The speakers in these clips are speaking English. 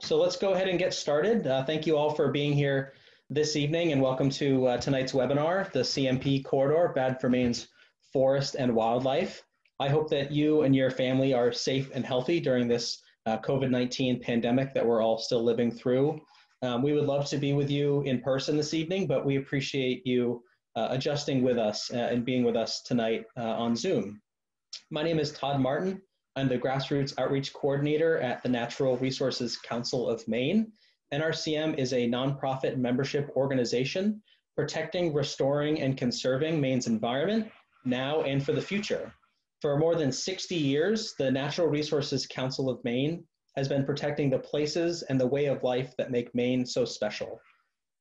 So let's go ahead and get started. Uh, thank you all for being here this evening and welcome to uh, tonight's webinar, the CMP Corridor, Bad for Maine's Forest and Wildlife. I hope that you and your family are safe and healthy during this uh, COVID-19 pandemic that we're all still living through. Um, we would love to be with you in person this evening, but we appreciate you uh, adjusting with us uh, and being with us tonight uh, on Zoom. My name is Todd Martin. I'm the Grassroots Outreach Coordinator at the Natural Resources Council of Maine. NRCM is a nonprofit membership organization protecting, restoring, and conserving Maine's environment now and for the future. For more than 60 years, the Natural Resources Council of Maine has been protecting the places and the way of life that make Maine so special.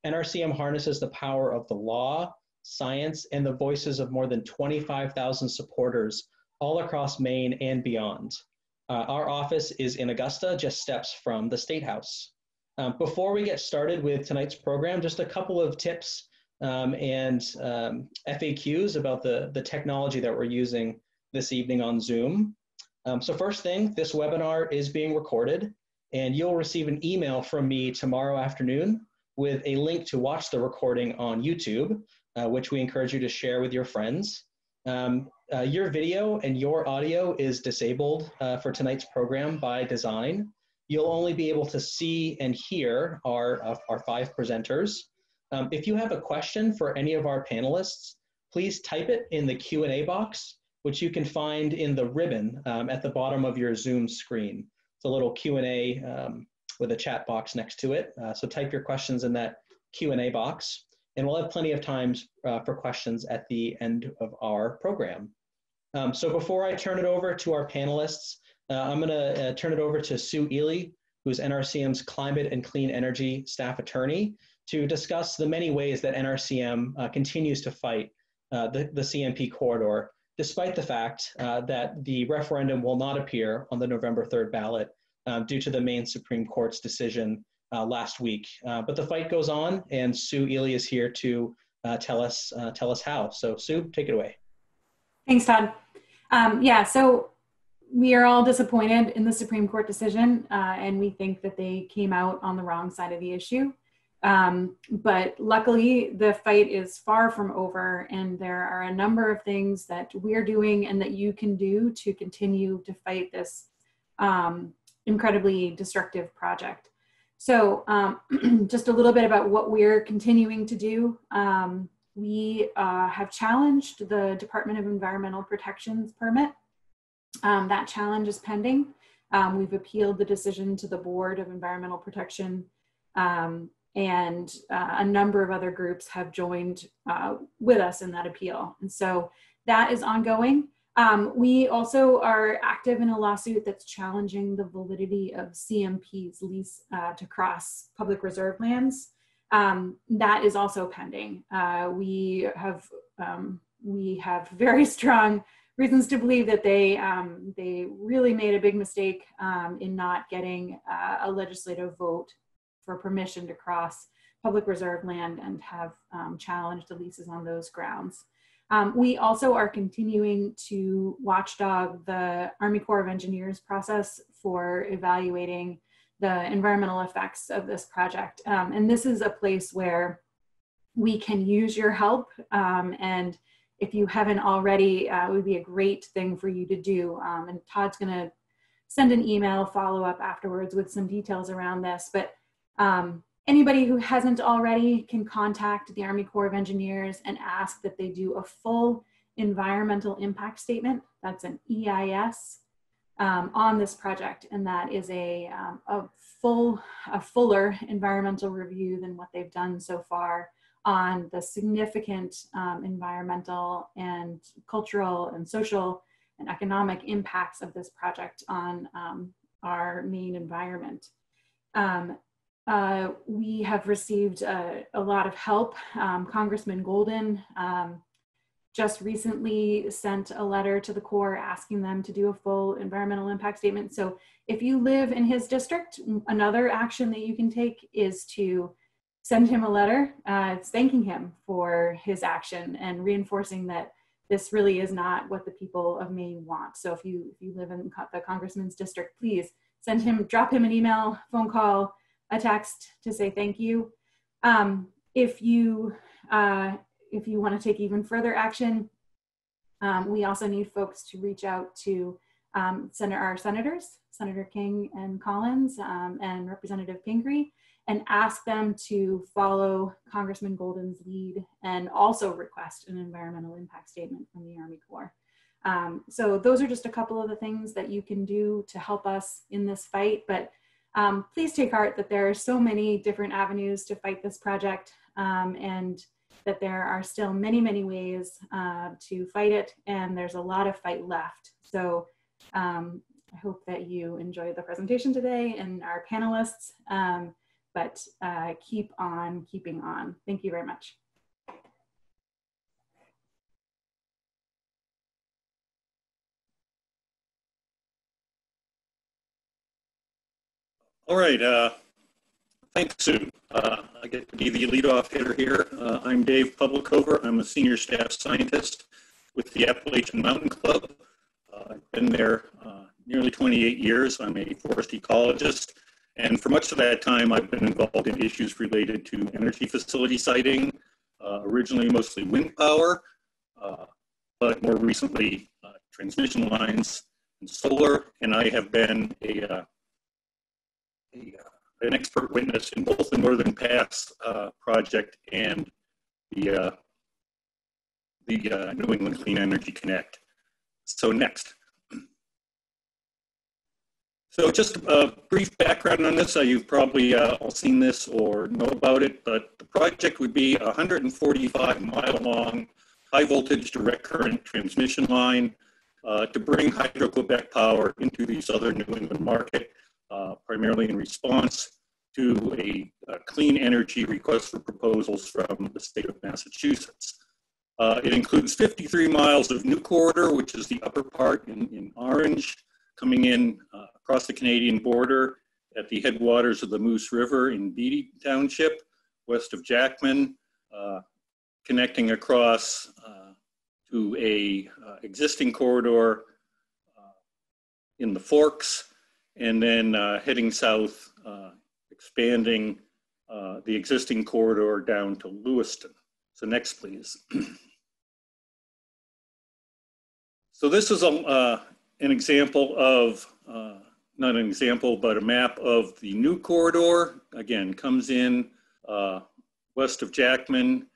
NRCM harnesses the power of the law, science, and the voices of more than 25,000 supporters all across Maine and beyond. Uh, our office is in Augusta, just steps from the State House. Um, before we get started with tonight's program, just a couple of tips um, and um, FAQs about the, the technology that we're using this evening on Zoom. Um, so first thing, this webinar is being recorded and you'll receive an email from me tomorrow afternoon with a link to watch the recording on YouTube, uh, which we encourage you to share with your friends. Um, uh, your video and your audio is disabled uh, for tonight's program by design. You'll only be able to see and hear our, uh, our five presenters. Um, if you have a question for any of our panelists, please type it in the Q&A box, which you can find in the ribbon um, at the bottom of your Zoom screen. It's a little Q&A um, with a chat box next to it. Uh, so type your questions in that Q&A box, and we'll have plenty of time uh, for questions at the end of our program. Um, so before I turn it over to our panelists, uh, I'm going to uh, turn it over to Sue Ely, who's NRCM's Climate and Clean Energy Staff Attorney, to discuss the many ways that NRCM uh, continues to fight uh, the, the CMP corridor, despite the fact uh, that the referendum will not appear on the November 3rd ballot due to the Maine Supreme Court's decision uh, last week. but the fight goes on, and Sue Ely is here to tell us tell us how. So Sue, take it away. Thanks, Todd. Um, yeah, so we are all disappointed in the Supreme Court decision, uh, and we think that they came out on the wrong side of the issue. Um, but luckily, the fight is far from over, and there are a number of things that we're doing and that you can do to continue to fight this um, incredibly destructive project. So, um, just a little bit about what we're continuing to do. Um, we uh, have challenged the Department of Environmental Protection's permit. Um, that challenge is pending. Um, we've appealed the decision to the Board of Environmental Protection um, and uh, a number of other groups have joined uh, with us in that appeal. And so that is ongoing. Um, we also are active in a lawsuit that's challenging the validity of CMP's lease uh, to cross public reserve lands um, that is also pending. Uh, we have um, we have very strong reasons to believe that they um, they really made a big mistake um, in not getting uh, a legislative vote for permission to cross public reserve land and have um, challenged the leases on those grounds. Um, we also are continuing to watchdog the Army Corps of Engineers process for evaluating the environmental effects of this project. Um, and this is a place where we can use your help. Um, and if you haven't already, uh, it would be a great thing for you to do. Um, and Todd's gonna send an email follow up afterwards with some details around this. But um, anybody who hasn't already can contact the Army Corps of Engineers and ask that they do a full environmental impact statement. That's an EIS um, on this project, and that is a, um, a full, a fuller environmental review than what they've done so far on the significant um, environmental and cultural and social and economic impacts of this project on um, our Maine environment. Um, uh, we have received a, a lot of help. Um, Congressman Golden just recently sent a letter to the Corps asking them to do a full environmental impact statement. So if you live in his district, another action that you can take is to send him a letter uh, thanking him for his action and reinforcing that this really is not what the people of Maine want. So if you if you live in the congressman's district, please send him, drop him an email, phone call, a text to say thank you. Um, if you uh, if you want to take even further action, um, we also need folks to reach out to um, Senator, our senators, Senator King and Collins um, and Representative Pingree, and ask them to follow Congressman Golden's lead and also request an environmental impact statement from the Army Corps. Um, so those are just a couple of the things that you can do to help us in this fight. But um, please take heart that there are so many different avenues to fight this project um, and that there are still many, many ways uh, to fight it. And there's a lot of fight left. So um, I hope that you enjoyed the presentation today and our panelists, um, but uh, keep on keeping on. Thank you very much. All right. Uh, thanks, Sue. Uh, I get to be the leadoff hitter here. Uh, I'm Dave Publicover. I'm a senior staff scientist with the Appalachian Mountain Club. Uh, I've been there uh, nearly 28 years. I'm a forest ecologist. And for much of that time, I've been involved in issues related to energy facility siting, uh, originally mostly wind power, but more recently, transmission lines and solar. And I have been a uh, an expert witness in both the Northern Pass uh, project and the, uh, the New England Clean Energy Connect. So next. So just a brief background on this. Uh, you've probably uh, all seen this or know about it, but the project would be a 145 mile long high voltage direct current transmission line uh, to bring Hydro-Quebec power into the southern New England market uh, primarily in response to a, a, clean energy request for proposals from the state of Massachusetts. Uh, it includes 53 miles of new corridor, which is the upper part in, in orange, coming in uh, across the Canadian border at the headwaters of the Moose River in Beattie Township, west of Jackman, uh, connecting across uh, to a existing corridor in the Forks, and then uh, heading south, uh, expanding uh, the existing corridor down to Lewiston. So next, please. so this is a, uh, an example of, uh, not an example, but a map of the new corridor. Again, comes in uh, west of Jackman,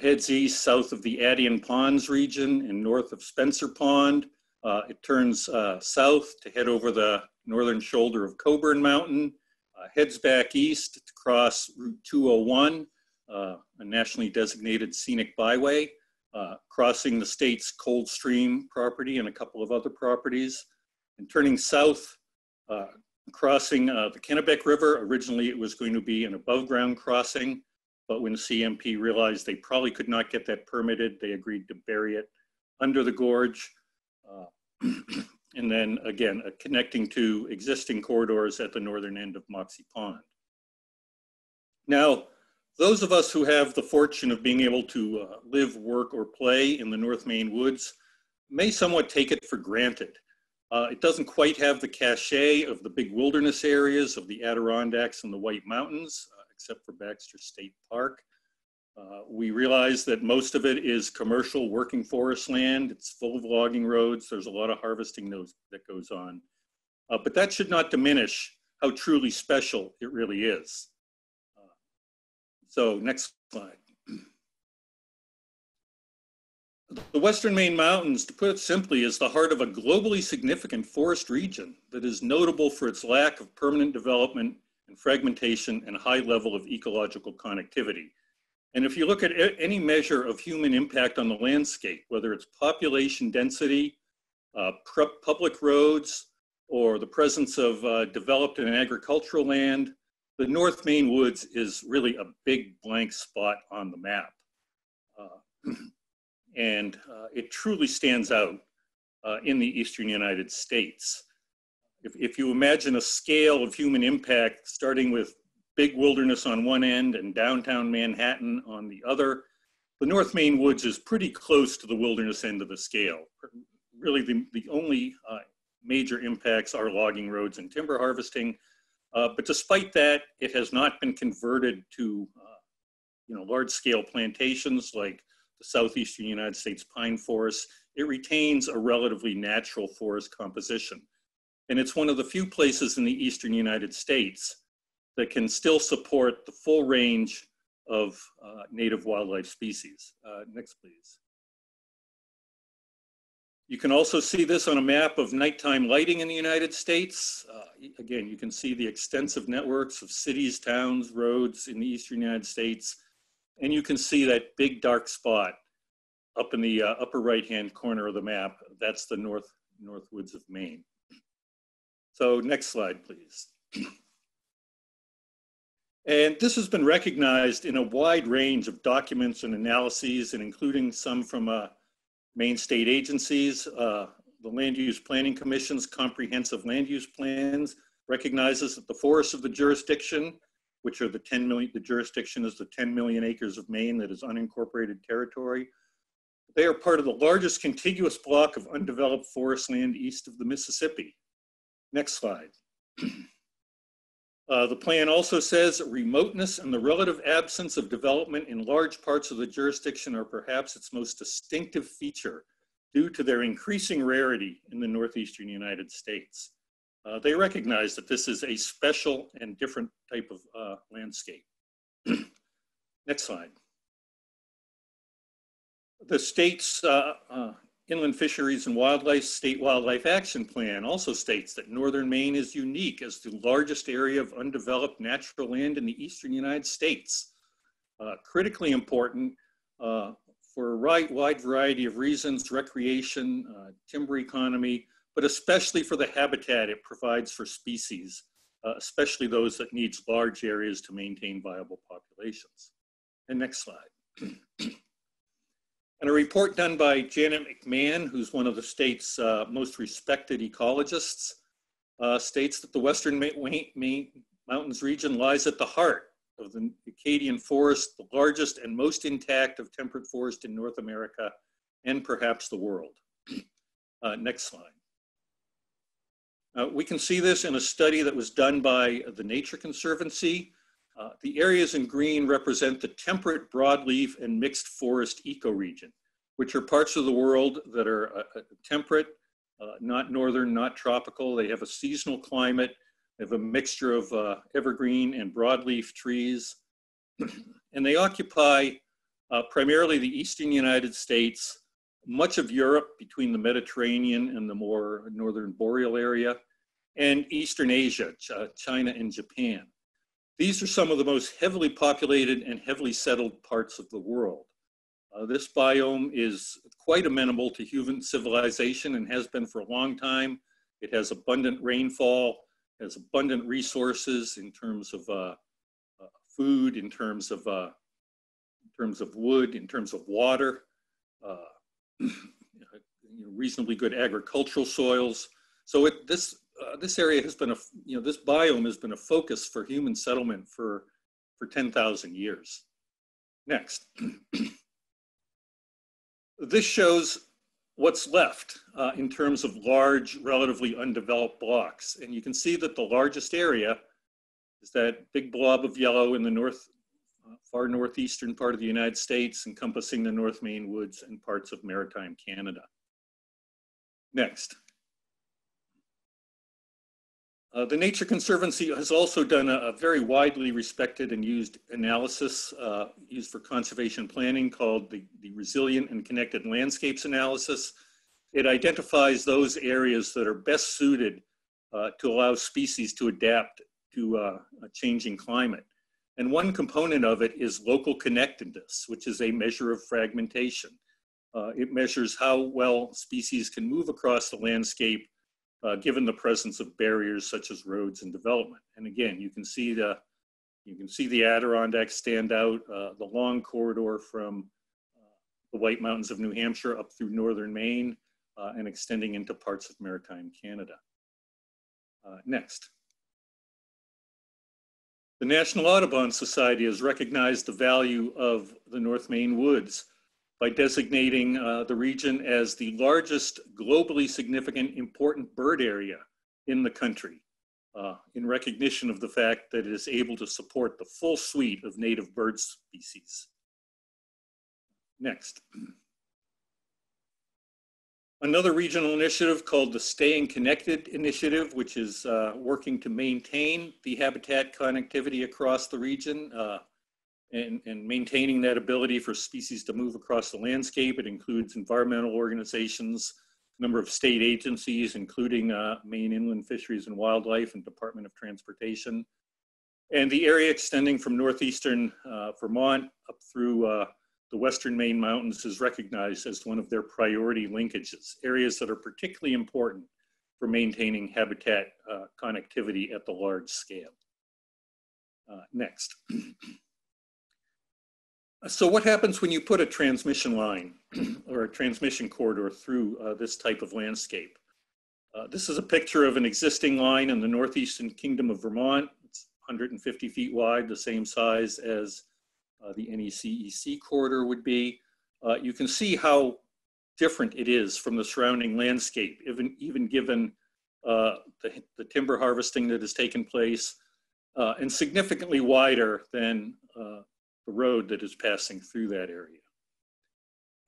heads east south of the Attean Ponds region and north of Spencer Pond. It turns south to head over the northern shoulder of Coburn Mountain, uh, heads back east to cross Route 201, uh, a nationally designated scenic byway, uh, crossing the state's Coldstream property and a couple of other properties, and turning south, uh, crossing uh, the Kennebec River. Originally, it was going to be an above ground crossing, but when CMP realized they probably could not get that permitted, they agreed to bury it under the gorge. Uh, and then again, uh, connecting to existing corridors at the northern end of Moxie Pond. Now, those of us who have the fortune of being able to uh, live, work, or play in the North Maine woods may somewhat take it for granted. Uh, it doesn't quite have the cachet of the big wilderness areas of the Adirondacks and the White Mountains, uh, except for Baxter State Park. Uh, we realize that most of it is commercial working forest land. It's full of logging roads. There's a lot of harvesting that goes on. Uh, but that should not diminish how truly special it really is. Uh, so next slide. The Western Maine Mountains, to put it simply, is the heart of a globally significant forest region that is notable for its lack of permanent development and fragmentation and high level of ecological connectivity. And if you look at any measure of human impact on the landscape, whether it's population density, uh, public roads, or the presence of uh, developed and agricultural land, the North Maine Woods is really a big blank spot on the map. Uh, and uh, it truly stands out uh, in the eastern United States. If, if you imagine a scale of human impact starting with big wilderness on one end and downtown Manhattan on the other. The North Maine Woods is pretty close to the wilderness end of the scale. Really, the, the only uh, major impacts are logging roads and timber harvesting. Uh, but despite that, it has not been converted to uh, you know, large scale plantations like the southeastern United States pine forests. It retains a relatively natural forest composition. And it's one of the few places in the eastern United States that can still support the full range of uh, native wildlife species. Uh, next, please. You can also see this on a map of nighttime lighting in the United States. Uh, again, you can see the extensive networks of cities, towns, roads in the eastern United States. And you can see that big dark spot up in the uh, upper right-hand corner of the map. That's the North, North Woods of Maine. So next slide, please. And this has been recognized in a wide range of documents and analyses, and including some from uh, Maine state agencies. Uh, the Land Use Planning Commission's comprehensive land use plans recognizes that the forests of the jurisdiction, which are the 10 million, the jurisdiction is the 10 million acres of Maine that is unincorporated territory. They are part of the largest contiguous block of undeveloped forest land east of the Mississippi. Next slide. Uh, the plan also says remoteness and the relative absence of development in large parts of the jurisdiction are perhaps its most distinctive feature due to their increasing rarity in the northeastern United States. Uh, they recognize that this is a special and different type of uh, landscape. Next slide. The state's uh, uh, Inland Fisheries and Wildlife State Wildlife Action Plan also states that northern Maine is unique as the largest area of undeveloped natural land in the eastern United States. Uh, critically important uh, for a right, wide variety of reasons, recreation, uh, timber economy, but especially for the habitat it provides for species, uh, especially those that needs large areas to maintain viable populations. And next slide. And a report done by Janet McMahon, who's one of the state's uh, most respected ecologists, uh, states that the Western Maine Mountains region lies at the heart of the Acadian forest, the largest and most intact of temperate forest in North America and perhaps the world. Uh, next slide. Uh, we can see this in a study that was done by the Nature Conservancy uh, the areas in green represent the temperate broadleaf and mixed forest ecoregion, which are parts of the world that are uh, uh, temperate, uh, not northern, not tropical. They have a seasonal climate. They have a mixture of uh, evergreen and broadleaf trees. and they occupy primarily the eastern United States, much of Europe between the Mediterranean and the more northern boreal area, and Eastern Asia, Ch China and Japan. These are some of the most heavily populated and heavily settled parts of the world. Uh, this biome is quite amenable to human civilization and has been for a long time. It has abundant rainfall, has abundant resources in terms of uh, uh, food, in terms of, uh, in terms of wood, in terms of water, uh, you know, reasonably good agricultural soils. So it, this uh, this area has been a, you know, this biome has been a focus for human settlement for, for 10,000 years. Next. this shows what's left uh, in terms of large, relatively undeveloped blocks. And you can see that the largest area is that big blob of yellow in the north, uh, far northeastern part of the United States, encompassing the North Maine woods and parts of maritime Canada. Next. Uh, the Nature Conservancy has also done a, a, very widely respected and used analysis uh, used for conservation planning called the, the Resilient and Connected Landscapes Analysis. It identifies those areas that are best suited uh, to allow species to adapt to uh, a changing climate. And one component of it is local connectedness, which is a measure of fragmentation. Uh, it measures how well species can move across the landscape uh, given the presence of barriers such as roads and development. And again, you can see the, you can see the Adirondacks stand out, uh, the long corridor from uh, the White Mountains of New Hampshire up through northern Maine uh, and extending into parts of maritime Canada. Uh, next. The National Audubon Society has recognized the value of the North Maine woods by designating uh, the region as the largest globally significant important bird area in the country uh, in recognition of the fact that it is able to support the full suite of native bird species. Next. Another regional initiative called the Staying Connected Initiative, which is uh, working to maintain the habitat connectivity across the region uh, and, and, maintaining that ability for species to move across the landscape. It includes environmental organizations, a number of state agencies, including uh, Maine Inland Fisheries and Wildlife and Department of Transportation. And the area extending from northeastern uh, Vermont up through uh, the Western Maine Mountains is recognized as one of their priority linkages, areas that are particularly important for maintaining habitat uh, connectivity at the large scale. Uh, next. so what happens when you put a transmission line or a transmission corridor through uh, this type of landscape? Uh, this is a picture of an existing line in the northeastern kingdom of Vermont. It's 150 feet wide, the same size as uh, the NECEC corridor would be. Uh, you can see how different it is from the surrounding landscape, even, even given uh, the, the, timber harvesting that has taken place, uh, and significantly wider than the road that is passing through that area.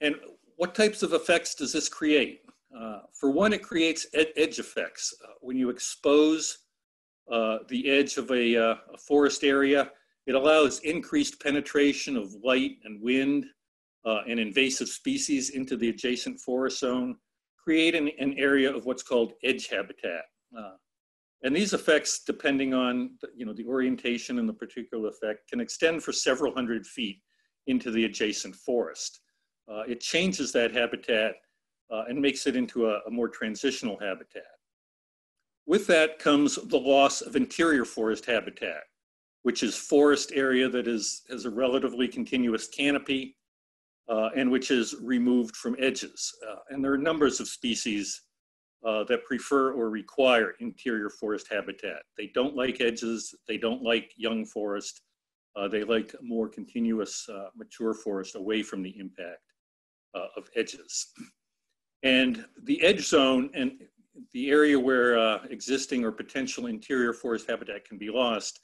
And what types of effects does this create? Uh, for one, it creates ed edge effects. when you expose the edge of a, a forest area, it allows increased penetration of light and wind uh, and invasive species into the adjacent forest zone, creating an area of what's called edge habitat. And these effects, depending on you know, the orientation and the particular effect, can extend for several hundred feet into the adjacent forest. Uh, it changes that habitat uh, and makes it into a, a more transitional habitat. With that comes the loss of interior forest habitat which is forest area that is has a relatively continuous canopy uh, and which is removed from edges. Uh, and there are numbers of species uh, that prefer or require interior forest habitat. They don't like edges, they don't like young forest, uh, they like more continuous uh, mature forest away from the impact uh, of edges. And the edge zone and the area where existing or potential interior forest habitat can be lost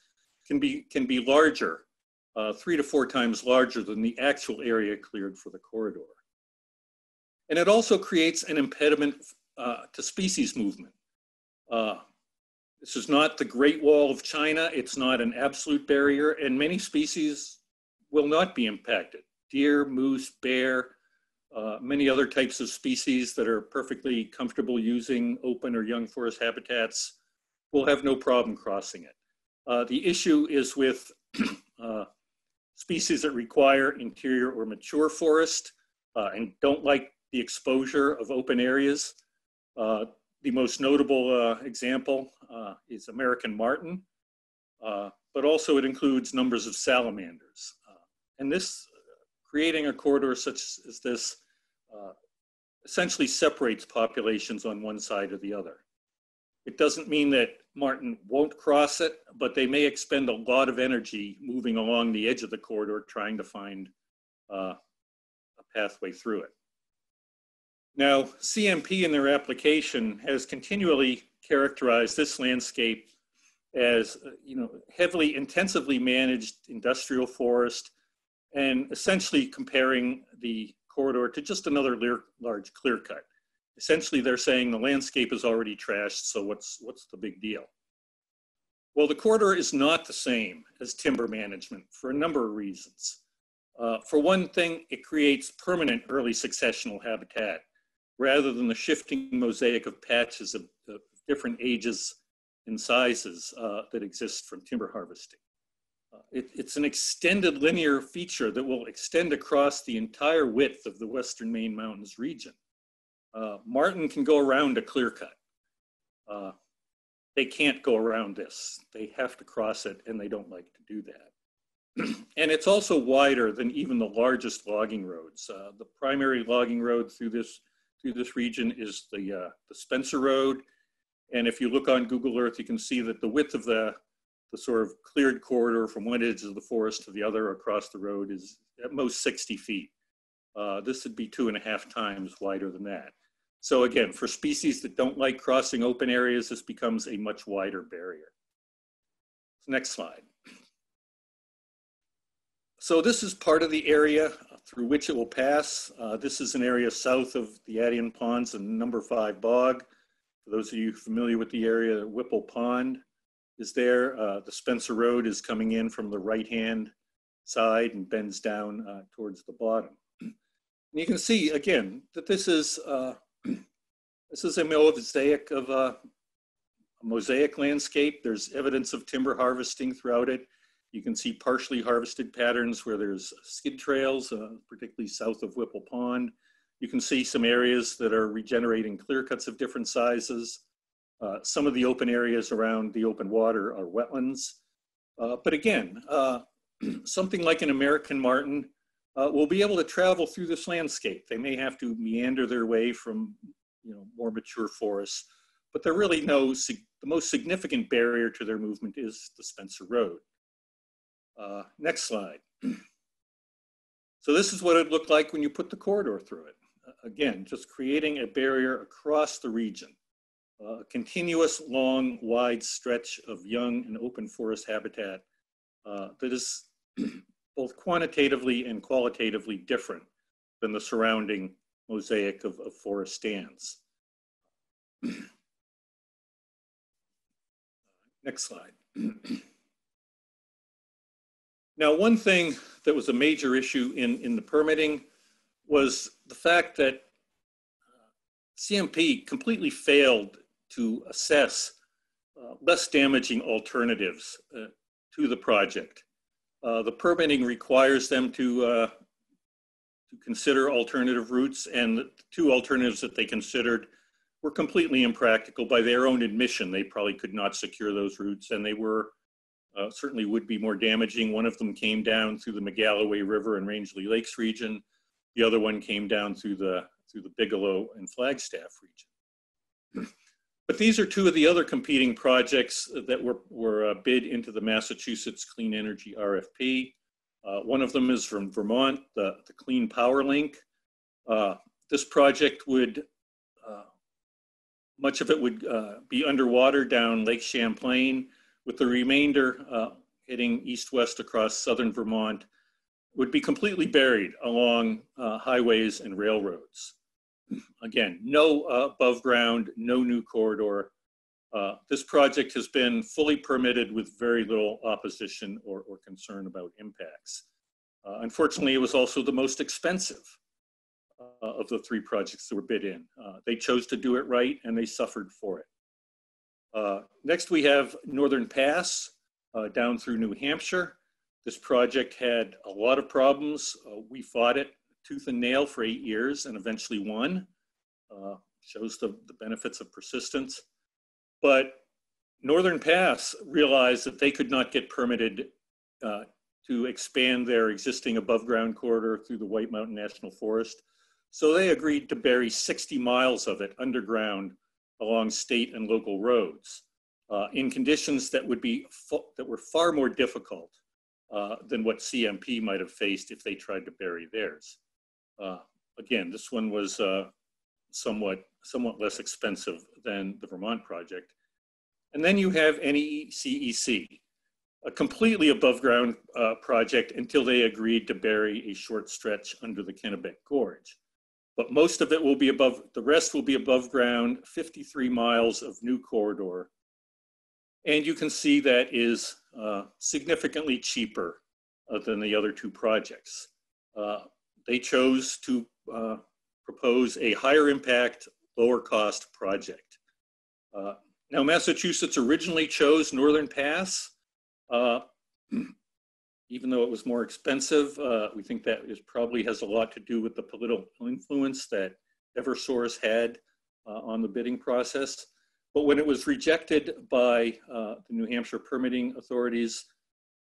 can be, can be larger, uh, three to four times larger than the actual area cleared for the corridor. And it also creates an impediment uh, to species movement. Uh, this is not the Great Wall of China. It's not an absolute barrier, and many species will not be impacted. Deer, moose, bear, uh, many other types of species that are perfectly comfortable using open or young forest habitats will have no problem crossing it. Uh, the issue is with uh, species that require interior or mature forest uh, and don't like the exposure of open areas. Uh, the most notable uh, example uh, is American marten, but also it includes numbers of salamanders. and this, creating a corridor such as this, essentially separates populations on one side or the other. It doesn't mean that marten won't cross it, but they may expend a lot of energy moving along the edge of the corridor trying to find uh, a pathway through it. Now, CMP in their application has continually characterized this landscape as, uh, you know, heavily intensively managed industrial forest and essentially comparing the corridor to just another large clear cut essentially they're saying the landscape is already trashed, so what's, what's the big deal? Well, the corridor is not the same as timber management for a number of reasons. Uh, for one thing, it creates permanent early successional habitat rather than the shifting mosaic of patches of, of different ages and sizes uh, that exist from timber harvesting. Uh, it, it's an extended linear feature that will extend across the entire width of the Western Maine Mountains region. Uh, marten can go around a clear cut. Uh, they can't go around this. They have to cross it and they don't like to do that. and it's also wider than even the largest logging roads. Uh, the primary logging road through this, through this region is the, uh, the Spencer Road. And if you look on Google Earth, you can see that the width of the, the sort of cleared corridor from one edge of the forest to the other across the road is at most 60 feet. Uh, this would be two and a half times wider than that. So again, for species that don't like crossing open areas, this becomes a much wider barrier. Next slide. So this is part of the area through which it will pass. Uh, this is an area south of the Attean Ponds and number five bog. For those of you familiar with the area, Whipple Pond is there. Uh, the Spencer Road is coming in from the right-hand side and bends down uh, towards the bottom. And you can see again that this is uh, this is a mosaic of uh, a mosaic landscape. There's evidence of timber harvesting throughout it. You can see partially harvested patterns where there's skid trails, uh, particularly south of Whipple Pond. You can see some areas that are regenerating clear cuts of different sizes. Uh, some of the open areas around the open water are wetlands. Uh, but again, uh, something like an American marten uh, will be able to travel through this landscape. They may have to meander their way from you know, more mature forests, but they're really no, the most significant barrier to their movement is the Spencer Road. Uh, next slide. so this is what it looked like when you put the corridor through it. Uh, again, just creating a barrier across the region. Uh, a continuous, long, wide stretch of young and open forest habitat uh, that is both quantitatively and qualitatively different than the surrounding mosaic of, of forest stands. Next slide. Now, one thing that was a major issue in, in the permitting was the fact that uh, CMP completely failed to assess uh, less damaging alternatives uh, to the project. Uh, the permitting requires them to, uh, to consider alternative routes, and the two alternatives that they considered were completely impractical. By their own admission, they probably could not secure those routes, and they were uh, certainly would be more damaging. One of them came down through the Magalloway River and Rangeley Lakes region. The other one came down through the, through the Bigelow and Flagstaff region. But these are two of the other competing projects that were, were uh, bid into the Massachusetts Clean Energy RFP. Uh, one of them is from Vermont, the, the Clean Power Link. Uh, this project would, uh, much of it would uh, be underwater down Lake Champlain with the remainder uh, heading east-west across southern Vermont, would be completely buried along uh, highways and railroads. Again, no uh, above ground, no new corridor. Uh, this project has been fully permitted with very little opposition or, or concern about impacts. Uh, unfortunately, it was also the most expensive uh, of the three projects that were bid in. they chose to do it right and they suffered for it. Uh, next, we have Northern Pass uh, down through New Hampshire. This project had a lot of problems. Uh, we fought it tooth and nail for eight years and eventually won. Uh, shows the, the benefits of persistence. But Northern Pass realized that they could not get permitted uh, to expand their existing above ground corridor through the White Mountain National Forest. So they agreed to bury 60 miles of it underground along state and local roads uh, in conditions that would be that were far more difficult uh, than what CMP might have faced if they tried to bury theirs. Uh, again, this one was uh, somewhat somewhat less expensive than the Vermont project. And then you have NECEC, a completely above ground uh, project until they agreed to bury a short stretch under the Kennebec Gorge but most of it will be above, the rest will be above ground, 53 miles of new corridor. And you can see that is uh, significantly cheaper uh, than the other two projects. Uh, they chose to uh, propose a higher impact, lower cost project. Uh, now, Massachusetts originally chose Northern Pass. Even though it was more expensive, uh, we think that is probably has a lot to do with the political influence that Eversource had uh, on the bidding process. But when it was rejected by uh, the New Hampshire permitting authorities,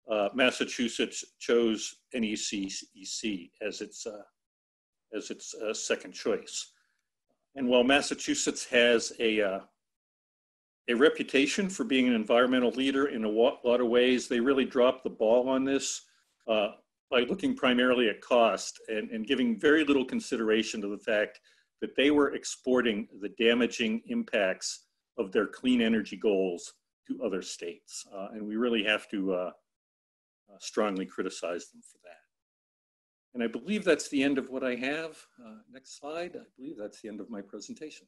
uh, Massachusetts chose NECEC as its, uh, as its uh, second choice. And while Massachusetts has a a reputation for being an environmental leader in a lot of ways. They really dropped the ball on this. Uh, by looking primarily at cost and, and giving very little consideration to the fact that they were exporting the damaging impacts of their clean energy goals to other states. Uh, and we really have to uh, uh, strongly criticize them for that. And I believe that's the end of what I have. Uh, next slide. I believe that's the end of my presentation.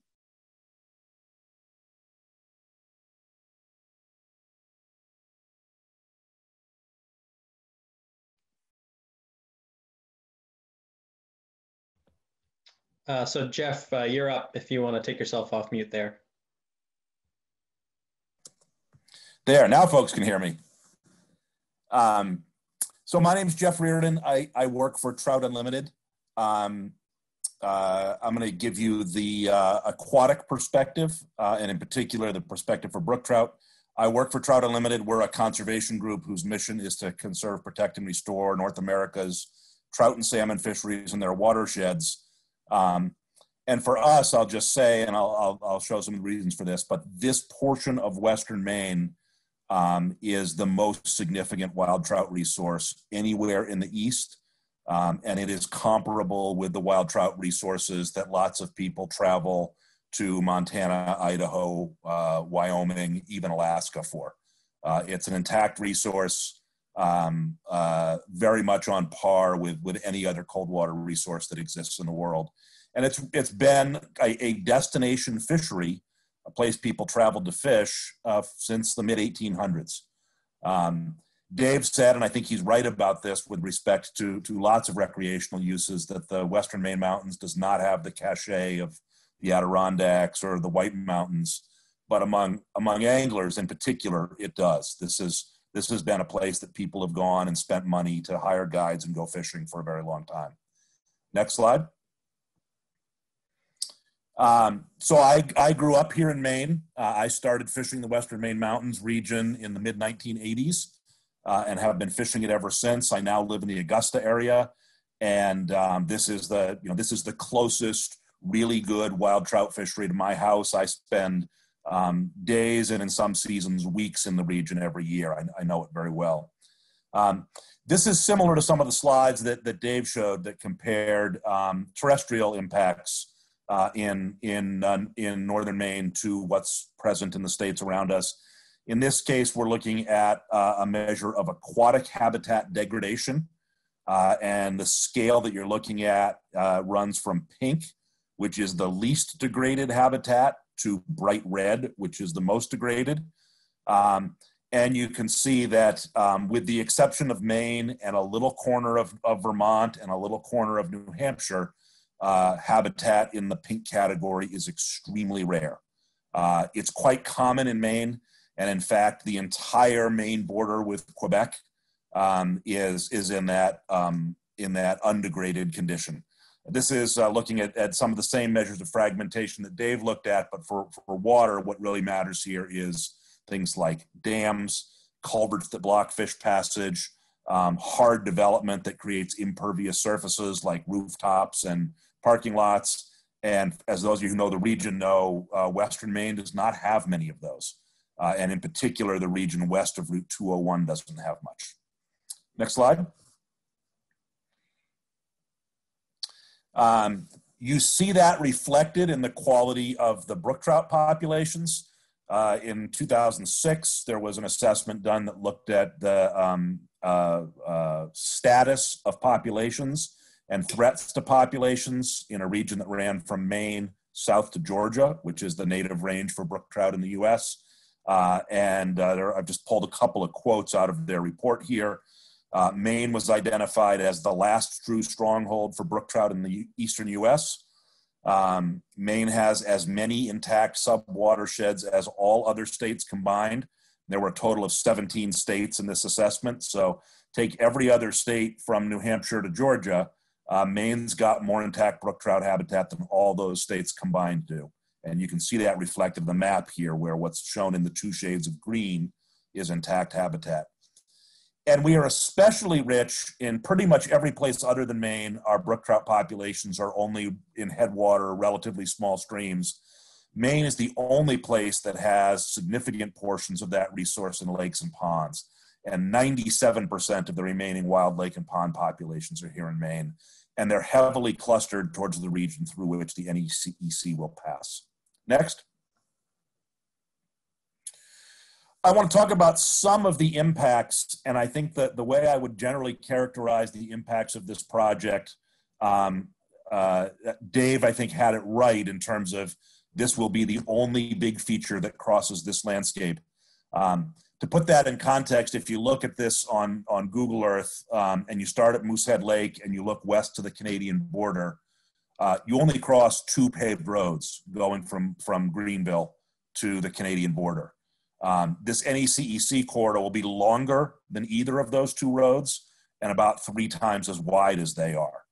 Uh, so Jeff, uh, you're up if you want to take yourself off mute there. There, now folks can hear me. Um, so my name is Jeff Reardon. I, I work for Trout Unlimited. Um, uh, I'm going to give you the uh, aquatic perspective, uh, and in particular, the perspective for brook trout. I work for Trout Unlimited. We're a conservation group whose mission is to conserve, protect, and restore North America's trout and salmon fisheries and their watersheds um, and for us, I'll just say, and I'll, I'll, I'll, show some of the reasons for this, but this portion of Western Maine um, is the most significant wild trout resource anywhere in the East. Um, and it is comparable with the wild trout resources that lots of people travel to Montana, Idaho, uh, Wyoming, even Alaska for. Uh, it's an intact resource um, uh, very much on par with, with any other cold water resource that exists in the world. And it's, it's been a, a destination fishery, a place people traveled to fish uh, since the mid 1800s. Um, Dave said, and I think he's right about this with respect to, to lots of recreational uses, that the Western Maine Mountains does not have the cachet of the Adirondacks or the White Mountains, but among among anglers in particular, it does. This is this has been a place that people have gone and spent money to hire guides and go fishing for a very long time. Next slide. Um, so I, I grew up here in Maine. Uh, I started fishing the Western Maine Mountains region in the mid 1980s uh, and have been fishing it ever since. I now live in the Augusta area, and um, this is the you know this is the closest really good wild trout fishery to my house. I spend um, days and in some seasons weeks in the region every year. I, I know it very well. Um, this is similar to some of the slides that, that Dave showed that compared um, terrestrial impacts uh, in, in, uh, in northern Maine to what's present in the states around us. In this case, we're looking at uh, a measure of aquatic habitat degradation. Uh, and the scale that you're looking at uh, runs from pink, which is the least degraded habitat, to bright red, which is the most degraded. Um, and you can see that um, with the exception of Maine and a little corner of, of Vermont and a little corner of New Hampshire, uh, habitat in the pink category is extremely rare. Uh, it's quite common in Maine, and in fact, the entire Maine border with Quebec um, is is in that um, in that undegraded condition. This is uh, looking at, at some of the same measures of fragmentation that Dave looked at, but for, for water, what really matters here is things like dams, culverts that block fish passage, um, hard development that creates impervious surfaces like rooftops and parking lots. And as those of you who know the region know, uh, Western Maine does not have many of those. Uh, and in particular, the region west of Route 201 doesn't have much. Next slide. Um, you see that reflected in the quality of the brook trout populations. Uh, in 2006, there was an assessment done that looked at the um, uh, uh, status of populations and threats to populations in a region that ran from Maine south to Georgia, which is the native range for brook trout in the US. Uh, and uh, there, I've just pulled a couple of quotes out of their report here. Uh, Maine was identified as the last true stronghold for brook trout in the eastern U.S. Um, Maine has as many intact subwatersheds as all other states combined. There were a total of 17 states in this assessment. So take every other state from New Hampshire to Georgia. Uh, Maine's got more intact brook trout habitat than all those states combined do. And you can see that reflected in the map here, where what's shown in the two shades of green is intact habitat and we are especially rich in pretty much every place other than Maine. Our brook trout populations are only in headwater, relatively small streams. Maine is the only place that has significant portions of that resource in lakes and ponds. and 97% of the remaining wild lake and pond populations are here in Maine, and they're heavily clustered towards the region through which the NECEC will pass. Next. I want to talk about some of the impacts, and I think that the way I would generally characterize the impacts of this project, um, uh, Dave, I think, had it right in terms of this will be the only big feature that crosses this landscape. Um, to put that in context, if you look at this on, on Google Earth um, and you start at Moosehead Lake and you look west to the Canadian border, uh, you only cross two paved roads going from, from Greenville to the Canadian border. Um, this NECEC corridor will be longer than either of those two roads and about three times as wide as they are.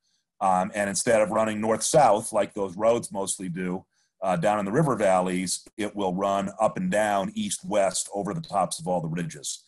Um, and instead of running north south like those roads mostly do uh, down in the river valleys, it will run up and down east west over the tops of all the ridges.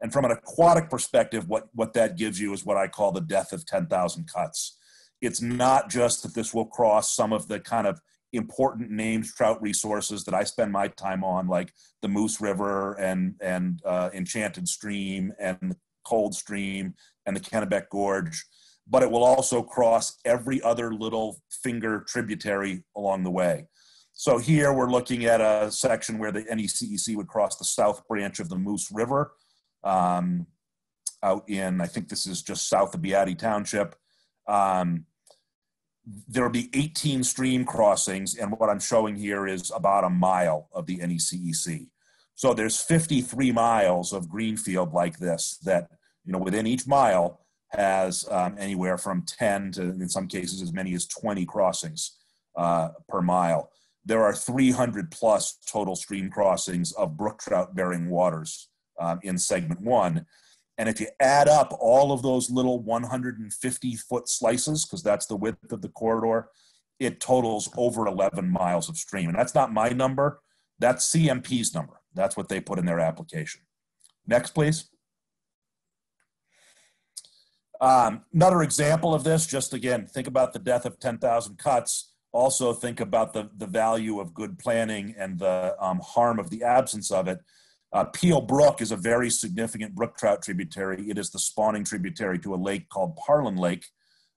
And from an aquatic perspective, what, what that gives you is what I call the death of 10,000 cuts. It's not just that this will cross some of the kind of important named trout resources that I spend my time on, like the Moose River and and uh, Enchanted Stream and Cold Stream and the Kennebec Gorge, but it will also cross every other little finger tributary along the way. So here we're looking at a section where the NECEC would cross the south branch of the Moose River um, out in, I think this is just south of Beattie Township. Um, there'll be 18 stream crossings, and what I'm showing here is about a mile of the NECEC. So there's 53 miles of greenfield like this that, you know, within each mile has um, anywhere from 10 to, in some cases, as many as 20 crossings uh, per mile. There are 300 plus total stream crossings of brook trout bearing waters um, in segment one. And if you add up all of those little 150 foot slices, because that's the width of the corridor, it totals over 11 miles of stream. And that's not my number, that's CMP's number. That's what they put in their application. Next, please. Um, another example of this, just again, think about the death of 10,000 cuts. Also think about the, the value of good planning and the um, harm of the absence of it. Uh, Peel Brook is a very significant brook trout tributary. It is the spawning tributary to a lake called Parlin Lake.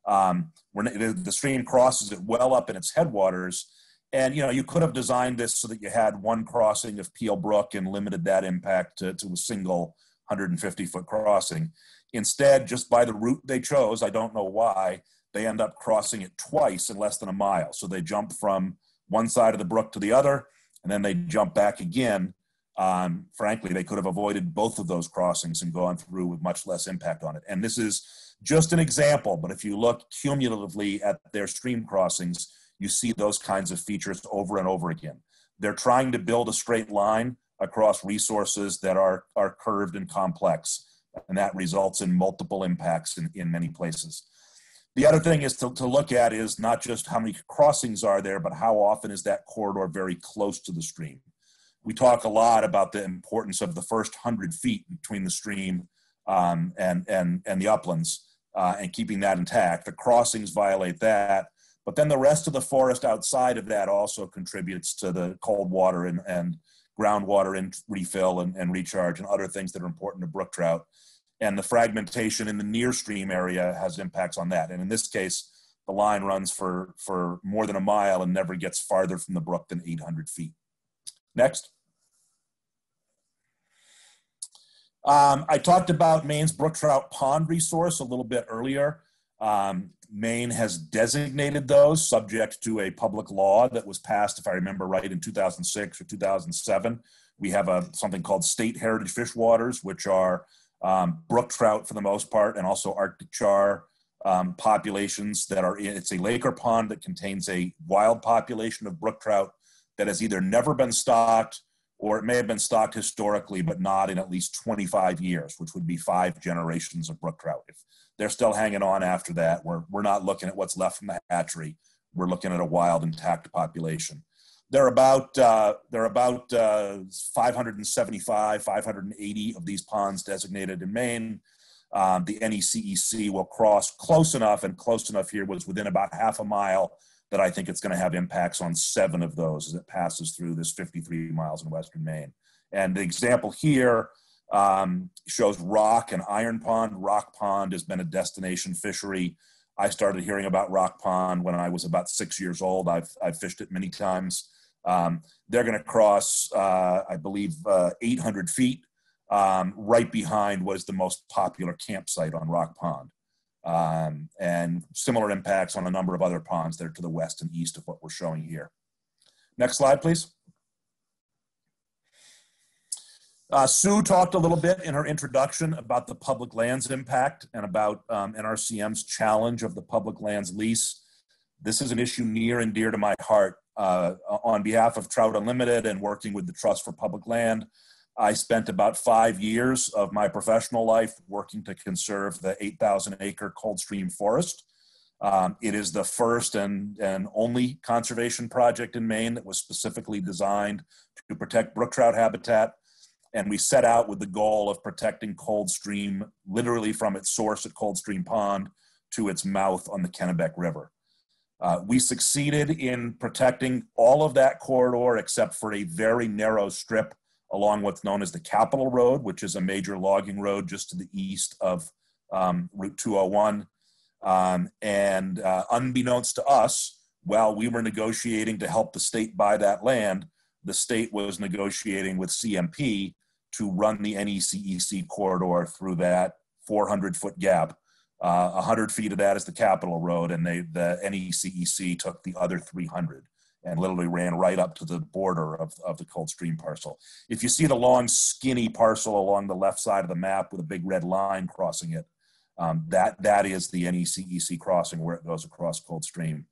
Um, where the stream crosses it well up in its headwaters. And you know, you could have designed this so that you had one crossing of Peel Brook and limited that impact to, to a single 150 foot crossing. Instead, just by the route they chose, I don't know why, they end up crossing it twice in less than a mile. So they jump from one side of the brook to the other, and then they jump back again um, frankly, they could have avoided both of those crossings and gone through with much less impact on it. And this is just an example, but if you look cumulatively at their stream crossings, you see those kinds of features over and over again. They're trying to build a straight line across resources that are, are curved and complex, and that results in multiple impacts in, in many places. The other thing is to, to look at is not just how many crossings are there, but how often is that corridor very close to the stream we talk a lot about the importance of the first hundred feet between the stream um, and and and the uplands uh, and keeping that intact. The crossings violate that, but then the rest of the forest outside of that also contributes to the cold water and and groundwater and refill and, and recharge and other things that are important to brook trout. And the fragmentation in the near stream area has impacts on that. And in this case, the line runs for for more than a mile and never gets farther from the brook than 800 feet. Next. Um, I talked about Maine's brook trout pond resource a little bit earlier. Um, Maine has designated those subject to a public law that was passed, if I remember right, in 2006 or 2007. We have a something called state heritage fish waters, which are um, brook trout for the most part, and also Arctic char um, populations that are in. It's a lake or pond that contains a wild population of brook trout that has either never been stocked or it may have been stocked historically, but not in at least 25 years, which would be five generations of brook trout. If they're still hanging on after that, we're, we're not looking at what's left from the hatchery. We're looking at a wild, intact population. There are about, uh, there are about uh, 575, 580 of these ponds designated in Maine. Um, the NECEC will cross close enough, and close enough here was within about half a mile that I think it's going to have impacts on seven of those as it passes through this 53 miles in Western Maine. And the example here um, shows rock and iron pond. Rock pond has been a destination fishery. I started hearing about rock pond when I was about six years old. I've, I've fished it many times. Um, they're going to cross, uh, I believe, uh, 800 feet um, right behind what is the most popular campsite on Rock Pond. Um, and similar impacts on a number of other ponds that are to the west and east of what we're showing here. Next slide, please. Uh, Sue talked a little bit in her introduction about the public lands impact and about um, NRCM's challenge of the public lands lease. This is an issue near and dear to my heart. Uh, on behalf of Trout Unlimited and working with the Trust for Public Land, I spent about five years of my professional life working to conserve the 8,000 acre Coldstream Forest. Um, it is the first and, and only conservation project in Maine that was specifically designed to protect brook trout habitat. And we set out with the goal of protecting Coldstream literally from its source at Coldstream Pond to its mouth on the Kennebec River. Uh, we succeeded in protecting all of that corridor except for a very narrow strip along what's known as the Capitol Road, which is a major logging road just to the east of um, Route 201. Um, and uh, unbeknownst to us, while we were negotiating to help the state buy that land, the state was negotiating with CMP to run the NECEC corridor through that 400 foot gap. Uh, 100 feet of that is the Capitol Road, and they, the NECEC took the other 300 and literally ran right up to the border of, of the Coldstream parcel. If you see the long, skinny parcel along the left side of the map with a big red line crossing it, um, that, that is the NECEC crossing where it goes across Coldstream.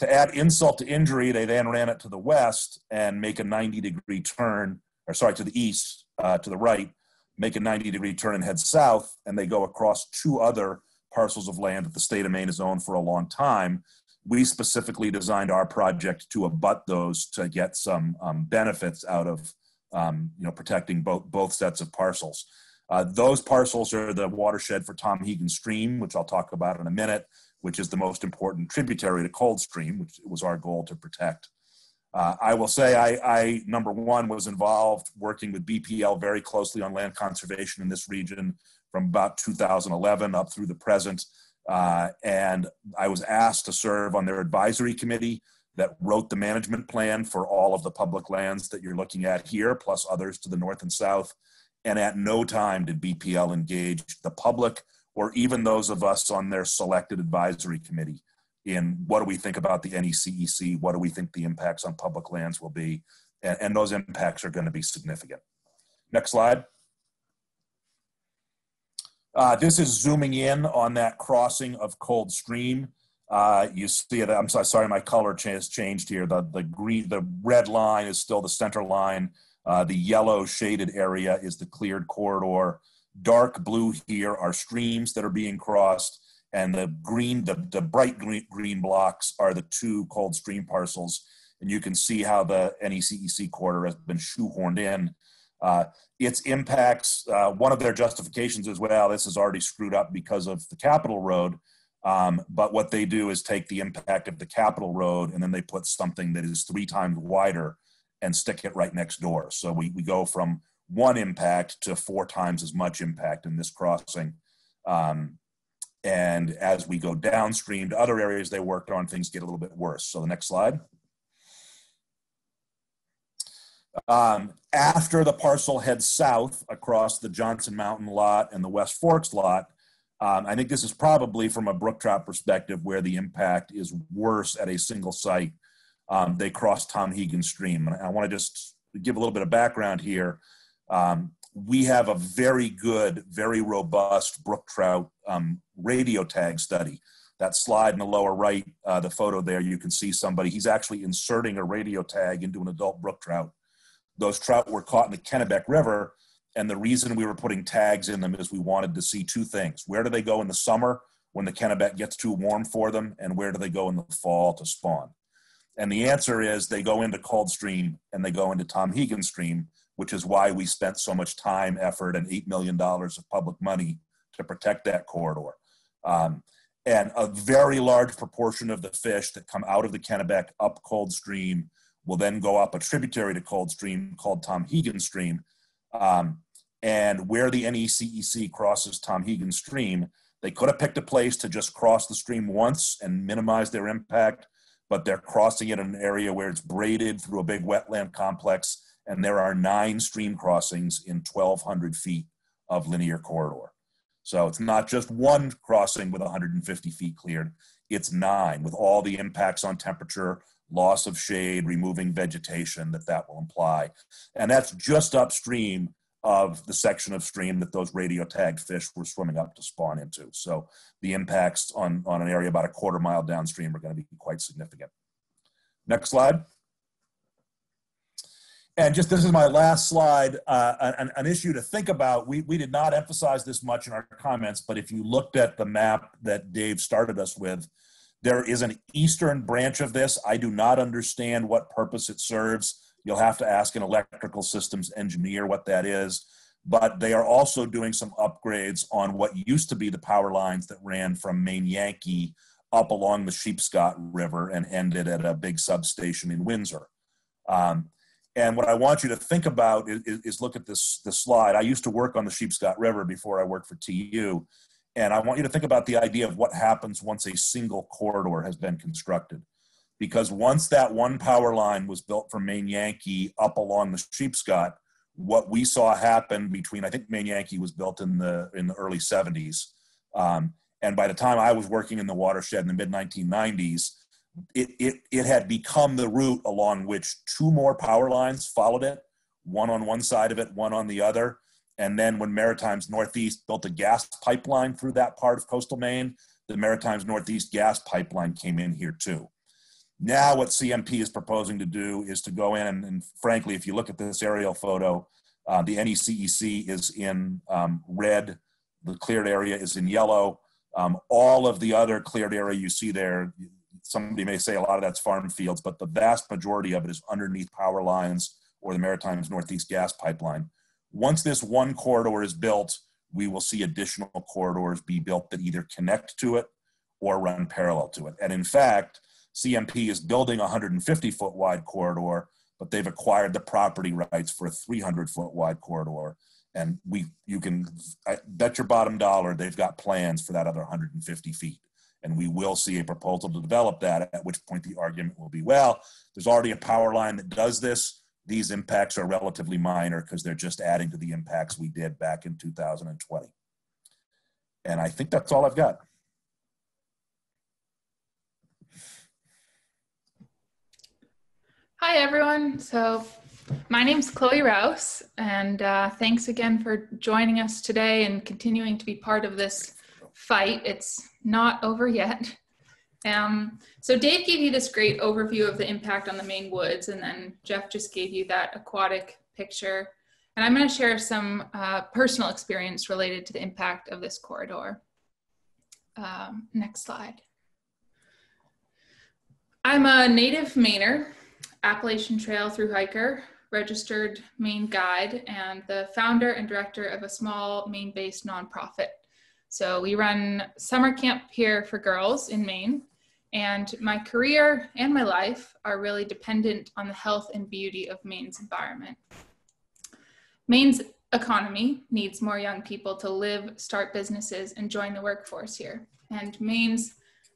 To add insult to injury, they then ran it to the west and make a 90 degree turn, or sorry, to the east, uh, to the right, make a 90 degree turn and head south, and they go across two other parcels of land that the state of Maine has owned for a long time we specifically designed our project to abut those to get some um, benefits out of um, you know protecting both both sets of parcels. Uh, those parcels are the watershed for Tomhegan Stream, which I'll talk about in a minute, which is the most important tributary to Coldstream, which was our goal to protect. Uh, I will say I, I, number one, was involved working with BPL very closely on land conservation in this region from about 2011 up through the present. Uh, and I was asked to serve on their advisory committee that wrote the management plan for all of the public lands that you're looking at here, plus others to the north and south. And at no time did BPL engage the public or even those of us on their selected advisory committee in what do we think about the NECEC, what do we think the impacts on public lands will be, and, and those impacts are going to be significant. Next slide. Uh, this is zooming in on that crossing of Coldstream. Uh, you see it. I'm sorry, sorry, my color has changed here. The the green, the red line is still the center line. Uh, the yellow shaded area is the cleared corridor. Dark blue here are streams that are being crossed, and the green, the, the bright green, green blocks are the two cold stream parcels. And you can see how the NECEC corridor has been shoehorned in uh, its impacts, uh, one of their justifications is, well, this is already screwed up because of the Capitol Road. Um, but what they do is take the impact of the Capitol Road and then they put something that is three times wider and stick it right next door. So we, we go from one impact to four times as much impact in this crossing. Um, and as we go downstream to other areas they worked on, things get a little bit worse. So the next slide. Um, after the parcel heads south across the Johnson Mountain lot and the West Forks lot, um, I think this is probably from a brook trout perspective where the impact is worse at a single site. Um, they cross Tomhegan Stream. And I want to just give a little bit of background here. Um, we have a very good, very robust brook trout um, radio tag study. That slide in the lower right, uh, the photo there, you can see somebody, he's actually inserting a radio tag into an adult brook trout those trout were caught in the Kennebec River. And the reason we were putting tags in them is we wanted to see two things. Where do they go in the summer when the Kennebec gets too warm for them? And where do they go in the fall to spawn? And the answer is they go into Coldstream and they go into Tomhegan Stream, which is why we spent so much time, effort, and $8 million of public money to protect that corridor. Um, and a very large proportion of the fish that come out of the Kennebec up Coldstream will then go up a tributary to Coldstream called Tomhegan Stream. Um, And where the NECEC crosses Tomhegan Stream, they could have picked a place to just cross the stream once and minimize their impact, but they're crossing it in an area where it's braided through a big wetland complex, and there are nine stream crossings in 1,200 feet of linear corridor. So it's not just one crossing with 150 feet cleared, it's nine with all the impacts on temperature, loss of shade, removing vegetation that that will imply. And that's just upstream of the section of stream that those radio tagged fish were swimming up to spawn into. So the impacts on, on an area about a quarter mile downstream are going to be quite significant. Next slide. And just this is my last slide, uh, an, an, issue to think about. We, we did not emphasize this much in our comments, but if you looked at the map that Dave started us with, there is an eastern branch of this. I do not understand what purpose it serves. You'll have to ask an electrical systems engineer what that is. But they are also doing some upgrades on what used to be the power lines that ran from Maine Yankee up along the Sheepscot River and ended at a big substation in Windsor. Um, and what I want you to think about is, is, look at this, this slide. I used to work on the Sheepscot River before I worked for TU. And I want you to think about the idea of what happens once a single corridor has been constructed. Because once that one power line was built from Maine Yankee up along the Sheepscot, what we saw happen between I think Maine Yankee was built in the in the early 70s, um, and by the time I was working in the watershed in the mid 1990s, it, it it had become the route along which two more power lines followed it, one on one side of it, one on the other, and then when Maritimes Northeast built a gas pipeline through that part of coastal Maine, the Maritimes Northeast gas pipeline came in here too. Now, what CMP is proposing to do is to go in, and, and frankly, if you look at this aerial photo, uh, the NECEC is in um, red, the cleared area is in yellow. Um, all of the other cleared area you see there, somebody may say a lot of that's farm fields, but the vast majority of it is underneath power lines or the Maritimes Northeast gas pipeline. Once this one corridor is built, we will see additional corridors be built that either connect to it or run parallel to it. And in fact, CMP is building a 150 foot wide corridor, but they've acquired the property rights for a 300 foot wide corridor. And we, you can I bet your bottom dollar they've got plans for that other 150 feet. And we will see a proposal to develop that, at which point the argument will be, well, there's already a power line that does this these impacts are relatively minor because they're just adding to the impacts we did back in 2020. And I think that's all I've got. Hi, everyone. So my name's Chloe Rowse, and uh, thanks again for joining us today and continuing to be part of this fight. It's not over yet. Um, so Dave gave you this great overview of the impact on the Maine woods, and then Jeff just gave you that aquatic picture. And I'm going to share some uh, personal experience related to the impact of this corridor. Um, next slide. I'm a native Mainer, Appalachian Trail through hiker, registered Maine guide, and the founder and director of a small Maine-based nonprofit. So we run summer camp here for girls in Maine, and my career and my life are really dependent on the health and beauty of Maine's environment. Maine's economy needs more young people to live, start businesses, and join the workforce here. And Maine's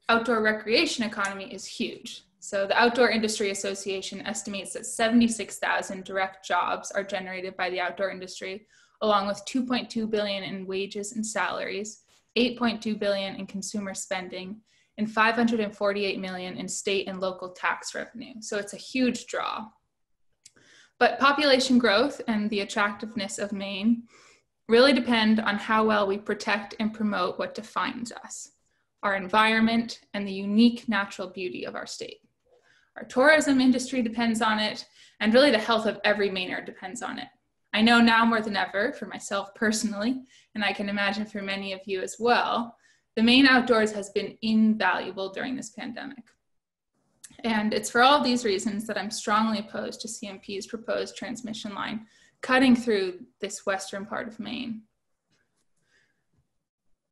outdoor recreation economy is huge. So the Outdoor Industry Association estimates that 76,000 direct jobs are generated by the outdoor industry, along with 2.2 billion in wages and salaries, 8.2 billion in consumer spending, and 548 million in state and local tax revenue. So it's a huge draw. But population growth and the attractiveness of Maine really depend on how well we protect and promote what defines us, our environment and the unique natural beauty of our state. Our tourism industry depends on it, and really the health of every Mainer depends on it. I know now more than ever, for myself personally, and I can imagine for many of you as well, the Maine outdoors has been invaluable during this pandemic. And it's for all these reasons that I'm strongly opposed to CMP's proposed transmission line cutting through this western part of Maine.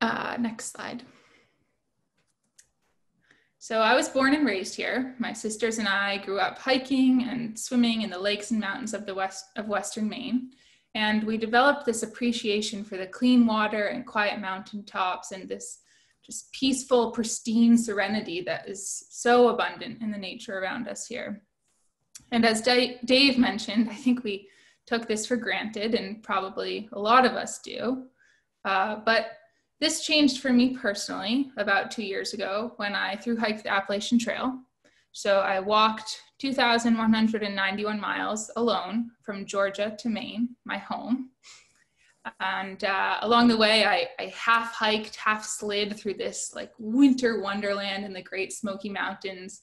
Uh, next slide. So I was born and raised here. My sisters and I grew up hiking and swimming in the lakes and mountains of the west of western Maine. And we developed this appreciation for the clean water and quiet mountaintops and this just peaceful, pristine serenity that is so abundant in the nature around us here. And as Dave mentioned, I think we took this for granted, and probably a lot of us do. Uh, but this changed for me personally about two years ago when I through hiked the Appalachian Trail. So I walked 2,191 miles alone from Georgia to Maine, my home. And uh, along the way, I, I half hiked, half slid through this like winter wonderland in the Great Smoky Mountains.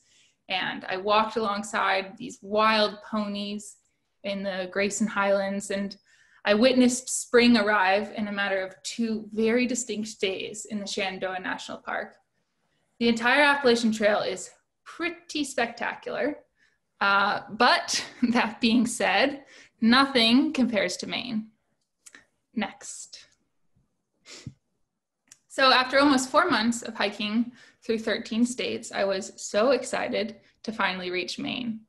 And I walked alongside these wild ponies in the Grayson Highlands. And I witnessed spring arrive in a matter of two very distinct days in the Shenandoah National Park. The entire Appalachian Trail is pretty spectacular. Uh, but that being said, nothing compares to Maine. Next. So after almost four months of hiking through 13 states, I was so excited to finally reach Maine.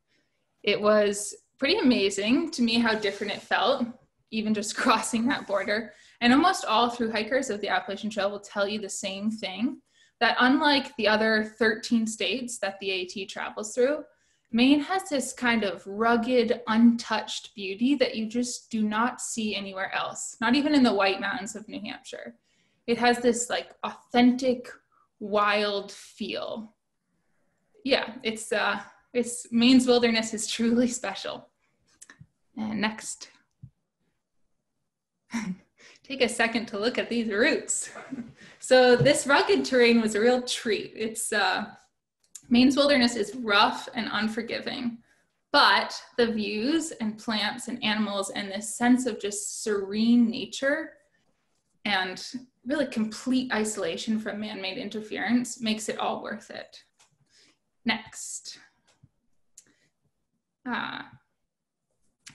It was pretty amazing to me how different it felt, even just crossing that border. And almost all through hikers of the Appalachian Trail will tell you the same thing that unlike the other 13 states that the AT travels through, Maine has this kind of rugged, untouched beauty that you just do not see anywhere else, not even in the White Mountains of New Hampshire. It has this like authentic, wild feel. Yeah, it's uh, it's Maine's wilderness is truly special. And next, take a second to look at these roots. so this rugged terrain was a real treat. It's uh, Maine's wilderness is rough and unforgiving, but the views and plants and animals and this sense of just serene nature and really complete isolation from man-made interference makes it all worth it. Next. Uh,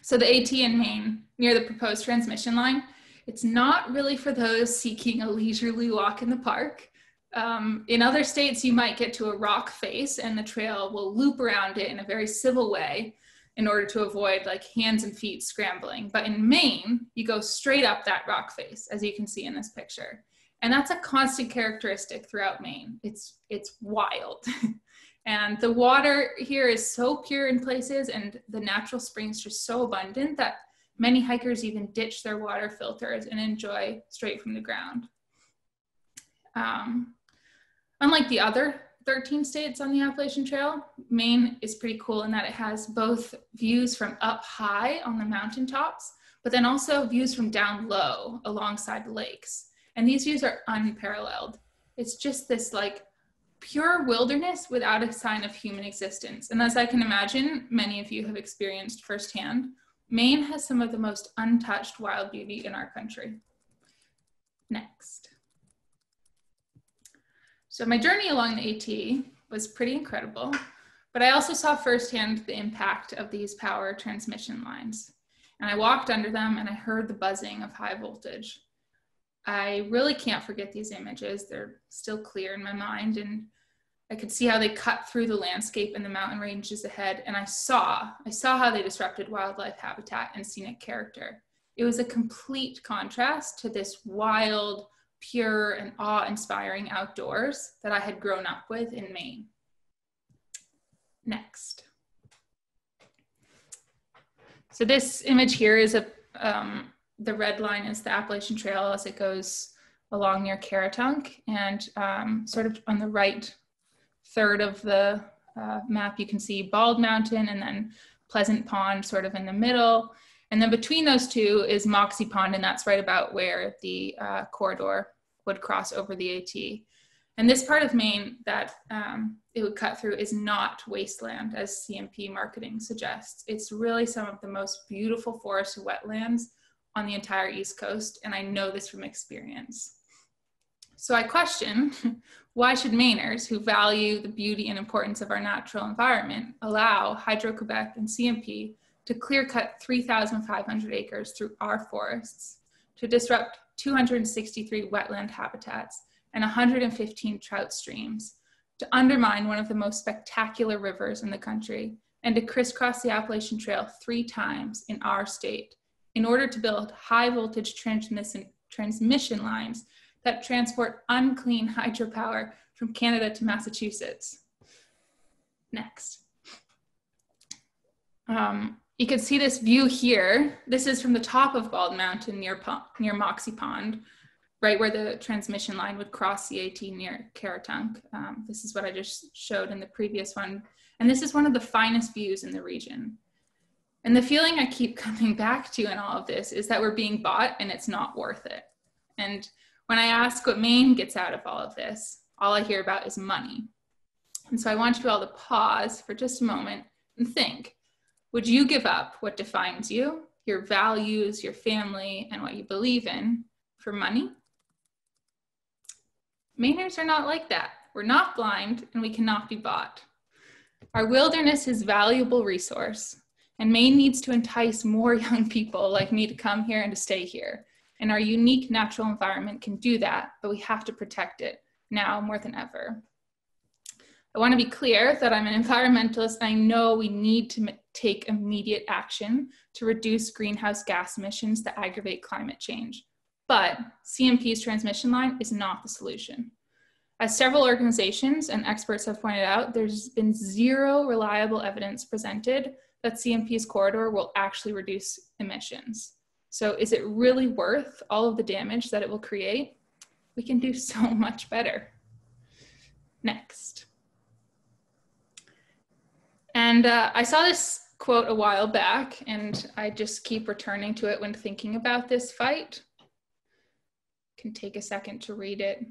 so the AT in Maine, near the proposed transmission line, it's not really for those seeking a leisurely walk in the park. Um, in other states, you might get to a rock face and the trail will loop around it in a very civil way in order to avoid like hands and feet scrambling. But in Maine, you go straight up that rock face, as you can see in this picture. And that's a constant characteristic throughout Maine. It's, it's wild. and the water here is so pure in places and the natural springs just so abundant that many hikers even ditch their water filters and enjoy straight from the ground. Um, Unlike the other 13 states on the Appalachian Trail, Maine is pretty cool in that it has both views from up high on the mountaintops, but then also views from down low alongside the lakes. And these views are unparalleled. It's just this like pure wilderness without a sign of human existence. And as I can imagine, many of you have experienced firsthand, Maine has some of the most untouched wild beauty in our country. Next. So my journey along the AT was pretty incredible, but I also saw firsthand the impact of these power transmission lines. And I walked under them and I heard the buzzing of high voltage. I really can't forget these images. They're still clear in my mind and I could see how they cut through the landscape and the mountain ranges ahead. And I saw, I saw how they disrupted wildlife habitat and scenic character. It was a complete contrast to this wild, pure and awe-inspiring outdoors that I had grown up with in Maine. Next. So this image here is a, um, the red line is the Appalachian Trail as it goes along near Caratunk and um, sort of on the right third of the uh, map you can see Bald Mountain and then Pleasant Pond sort of in the middle and then between those two is Moxie Pond, and that's right about where the uh, corridor would cross over the AT. And this part of Maine that um, it would cut through is not wasteland, as CMP marketing suggests. It's really some of the most beautiful forest wetlands on the entire East Coast, and I know this from experience. So I question, why should Mainers who value the beauty and importance of our natural environment allow Hydro-Quebec and CMP to clear cut 3,500 acres through our forests, to disrupt 263 wetland habitats and 115 trout streams, to undermine one of the most spectacular rivers in the country, and to crisscross the Appalachian Trail three times in our state in order to build high voltage transmission, transmission lines that transport unclean hydropower from Canada to Massachusetts. Next. Um, you can see this view here. This is from the top of Bald Mountain near, near Moxie Pond, right where the transmission line would cross the CAT near Caratunk. Um, this is what I just showed in the previous one. And this is one of the finest views in the region. And the feeling I keep coming back to in all of this is that we're being bought and it's not worth it. And when I ask what Maine gets out of all of this, all I hear about is money. And so I want you all to pause for just a moment and think would you give up what defines you, your values, your family, and what you believe in for money? Mainers are not like that. We're not blind and we cannot be bought. Our wilderness is valuable resource and Maine needs to entice more young people like me to come here and to stay here. And our unique natural environment can do that, but we have to protect it now more than ever. I want to be clear that I'm an environmentalist. I know we need to take immediate action to reduce greenhouse gas emissions that aggravate climate change. But CMP's transmission line is not the solution. As several organizations and experts have pointed out, there's been zero reliable evidence presented that CMP's corridor will actually reduce emissions. So is it really worth all of the damage that it will create? We can do so much better. Next. And uh, I saw this quote a while back, and I just keep returning to it when thinking about this fight. Can take a second to read it.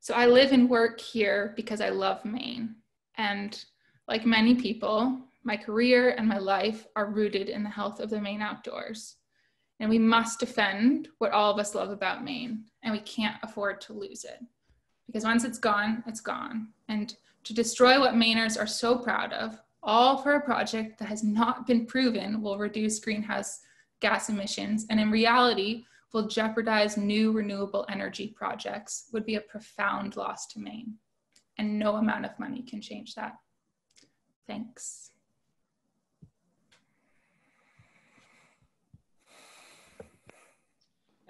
So I live and work here because I love Maine. And like many people, my career and my life are rooted in the health of the Maine outdoors. And we must defend what all of us love about Maine, and we can't afford to lose it. Because once it's gone, it's gone. And to destroy what Mainers are so proud of, all for a project that has not been proven will reduce greenhouse gas emissions, and in reality, will jeopardize new renewable energy projects, would be a profound loss to Maine. And no amount of money can change that. Thanks.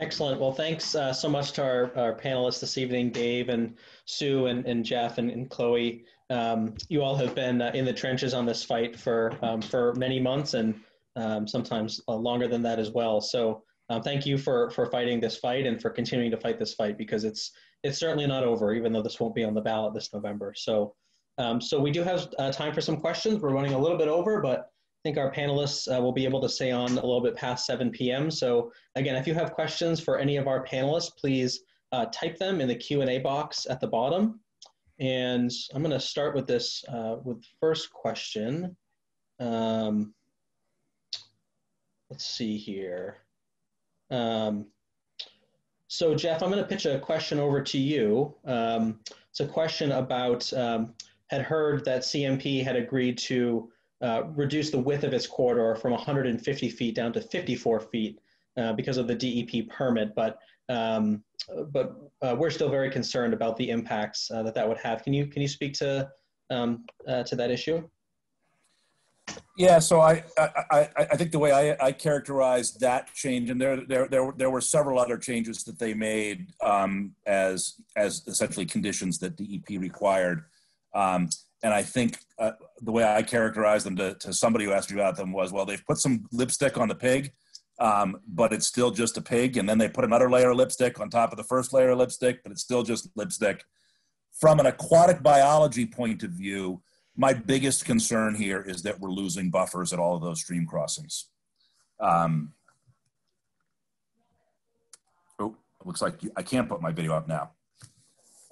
Excellent. Well, thanks uh, so much to our, our panelists this evening, Dave and Sue and, and Jeff and, and Chloe. Um, you all have been uh, in the trenches on this fight for, um, for many months and um, sometimes uh, longer than that as well. So um, thank you for, for fighting this fight and for continuing to fight this fight because it's, it's certainly not over, even though this won't be on the ballot this November. So, um, so we do have uh, time for some questions. We're running a little bit over, but think our panelists uh, will be able to stay on a little bit past 7 p.m. So again, if you have questions for any of our panelists, please uh, type them in the Q&A box at the bottom. And I'm going to start with this uh, with first question. Um, let's see here. Um, so Jeff, I'm going to pitch a question over to you. Um, it's a question about, um, had heard that CMP had agreed to uh, reduce the width of its corridor from 150 feet down to 54 feet uh, because of the DEP permit, but um, but uh, we're still very concerned about the impacts uh, that that would have. Can you can you speak to um, uh, to that issue? Yeah, so I, I, I think the way I, I characterize that change, and there, there, there, there were several other changes that they made um, as, as essentially conditions that DEP required. Um, and I think uh, the way I characterized them to, to somebody who asked me about them was, well, they've put some lipstick on the pig, um, but it's still just a pig. And then they put another layer of lipstick on top of the first layer of lipstick, but it's still just lipstick. From an aquatic biology point of view, my biggest concern here is that we're losing buffers at all of those stream crossings. Um, oh, looks like I can't put my video up now.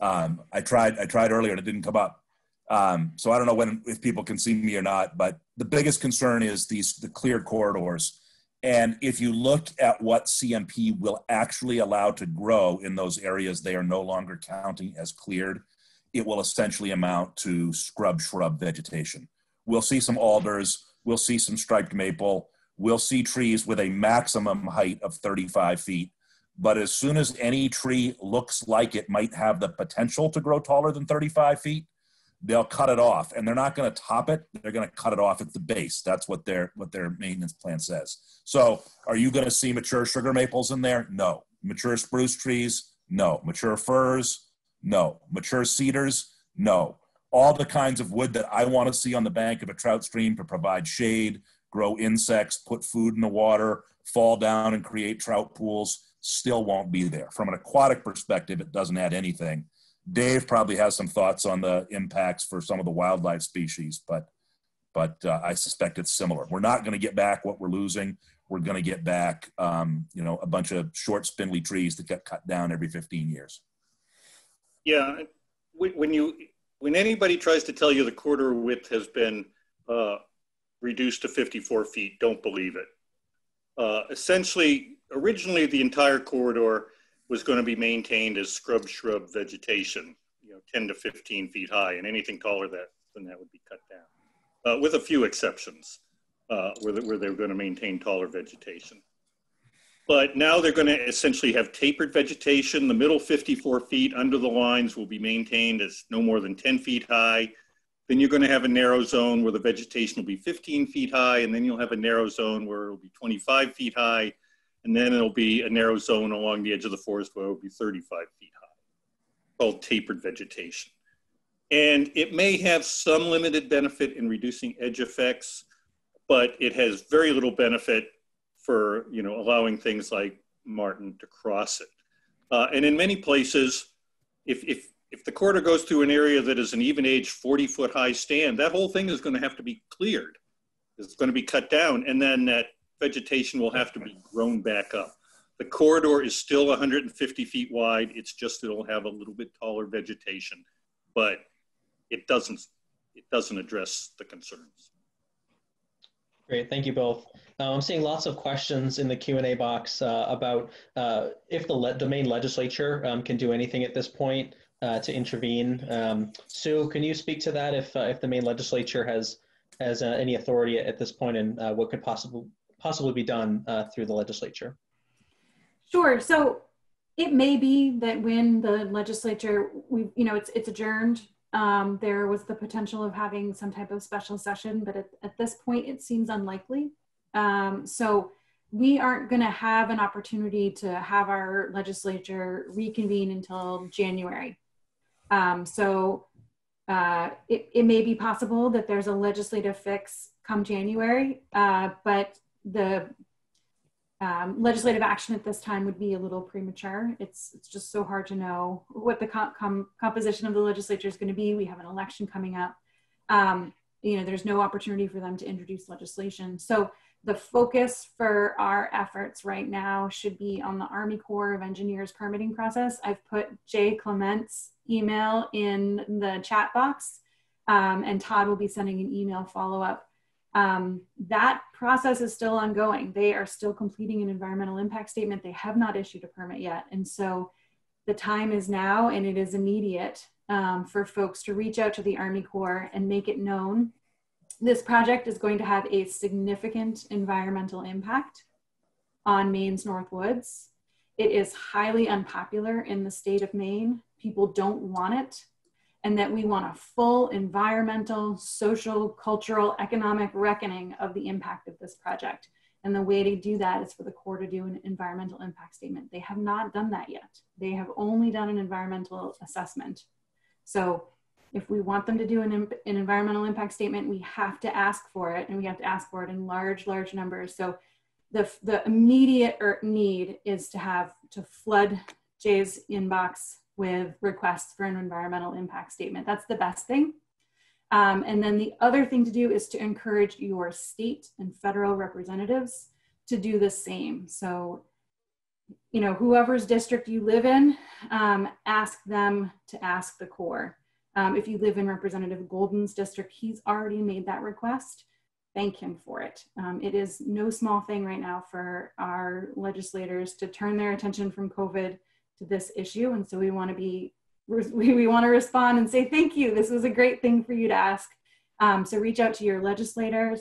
Um, I tried. I tried earlier and it didn't come up. Um, so I don't know when if people can see me or not, but the biggest concern is these the cleared corridors. And if you look at what CMP will actually allow to grow in those areas they are no longer counting as cleared, it will essentially amount to scrub shrub vegetation. We'll see some alders, we'll see some striped maple, we'll see trees with a maximum height of 35 feet. But as soon as any tree looks like it might have the potential to grow taller than 35 feet, they'll cut it off and they're not going to top it they're going to cut it off at the base. That's what their what their maintenance plan says. So are you going to see mature sugar maples in there? No. Mature spruce trees? No. Mature firs? No. Mature cedars? No. All the kinds of wood that i want to see on the bank of a trout stream to provide shade grow insects put food in the water fall down and create trout pools still won't be there. From an aquatic perspective it doesn't add anything Dave probably has some thoughts on the impacts for some of the wildlife species, but but uh, I suspect it's similar. We're not going to get back what we're losing. We're going to get back, um, you know, a bunch of short, spindly trees that get cut down every 15 years. Yeah, when you when anybody tries to tell you the corridor width has been uh, reduced to 54 feet, don't believe it. Uh, essentially, originally the entire corridor was going to be maintained as scrub shrub vegetation, you know, 10 to 15 feet high, and anything taller that, than that would be cut down, uh, with a few exceptions uh, where, the, where they were going to maintain taller vegetation. But now they're going to essentially have tapered vegetation. The middle 54 feet under the lines will be maintained as no more than 10 feet high. Then you're going to have a narrow zone where the vegetation will be 15 feet high, and then you'll have a narrow zone where it'll be 25 feet high and then it'll be a narrow zone along the edge of the forest where it'll be 35 feet high, called tapered vegetation. And it may have some limited benefit in reducing edge effects, but it has very little benefit for you know allowing things like marten to cross it. Uh, and in many places, if, if, if the corridor goes through an area that is an even age 40 foot high stand, that whole thing is going to have to be cleared. It's going to be cut down. And then that vegetation will have to be grown back up. The corridor is still 150 feet wide. It's just it'll have a little bit taller vegetation, but it doesn't it doesn't address the concerns. Great, thank you both. Uh, I'm seeing lots of questions in the Q&A box uh, about uh, if the, le the Maine legislature um, can do anything at this point uh, to intervene. Um, Sue, can you speak to that if, uh, if the Maine legislature has, has uh, any authority at this point and what could possibly, possibly be done uh, through the legislature? Sure. So it may be that when the legislature, we, you know, it's it's adjourned. Um, there was the potential of having some type of special session, but at, at this point, it seems unlikely. Um, so we aren't going to have an opportunity to have our legislature reconvene until January. Um, so uh, it, it may be possible that there's a legislative fix come January, uh, but the um, legislative action at this time would be a little premature. It's, it's just so hard to know what the com com composition of the legislature is going to be. We have an election coming up. Um, you know, there's no opportunity for them to introduce legislation. So the focus for our efforts right now should be on the Army Corps of Engineers permitting process. I've put Jay Clement's email in the chat box, um, and Todd will be sending an email follow up um, that process is still ongoing. They are still completing an environmental impact statement. They have not issued a permit yet. And so the time is now and it is immediate um, for folks to reach out to the Army Corps and make it known. This project is going to have a significant environmental impact on Maine's North Woods. It is highly unpopular in the state of Maine. People don't want it and that we want a full environmental, social, cultural, economic reckoning of the impact of this project. And the way to do that is for the Corps to do an environmental impact statement. They have not done that yet. They have only done an environmental assessment. So if we want them to do an, an environmental impact statement, we have to ask for it and we have to ask for it in large, large numbers. So the, the immediate er-, need is to have to flood Jay's inbox with requests for an environmental impact statement. That's the best thing. Um, and then the other thing to do is to encourage your state and federal representatives to do the same. So, you know, whoever's district you live in, um, ask them to ask the Corps. Um, if you live in Representative Golden's district, he's already made that request. Thank him for it. Um, it is no small thing right now for our legislators to turn their attention from COVID to this issue. And so we want to be, we, we want to respond and say, thank you. This was a great thing for you to ask. Um, so reach out to your legislators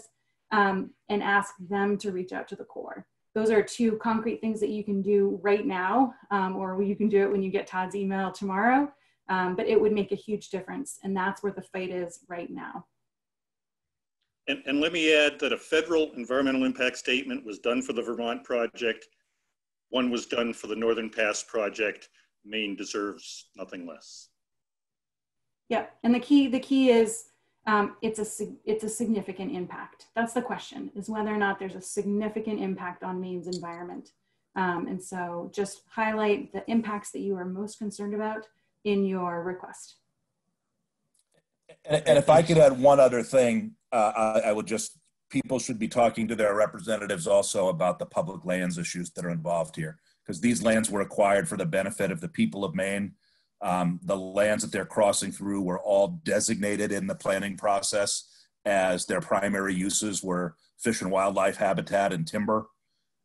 um, and ask them to reach out to the Corps. Those are two concrete things that you can do right now, um, or you can do it when you get Todd's email tomorrow. Um, but it would make a huge difference. And that's where the fight is right now. And, and let me add that a federal environmental impact statement was done for the Vermont project. One was done for the Northern Pass project. Maine deserves nothing less. Yeah, and the key the key is um, it's a it's a significant impact. That's the question: is whether or not there's a significant impact on Maine's environment. Um, and so, just highlight the impacts that you are most concerned about in your request. And, and if I could add one other thing, uh, I, I would just people should be talking to their representatives also about the public lands issues that are involved here because these lands were acquired for the benefit of the people of Maine. Um, the lands that they're crossing through were all designated in the planning process as their primary uses were fish and wildlife habitat and timber.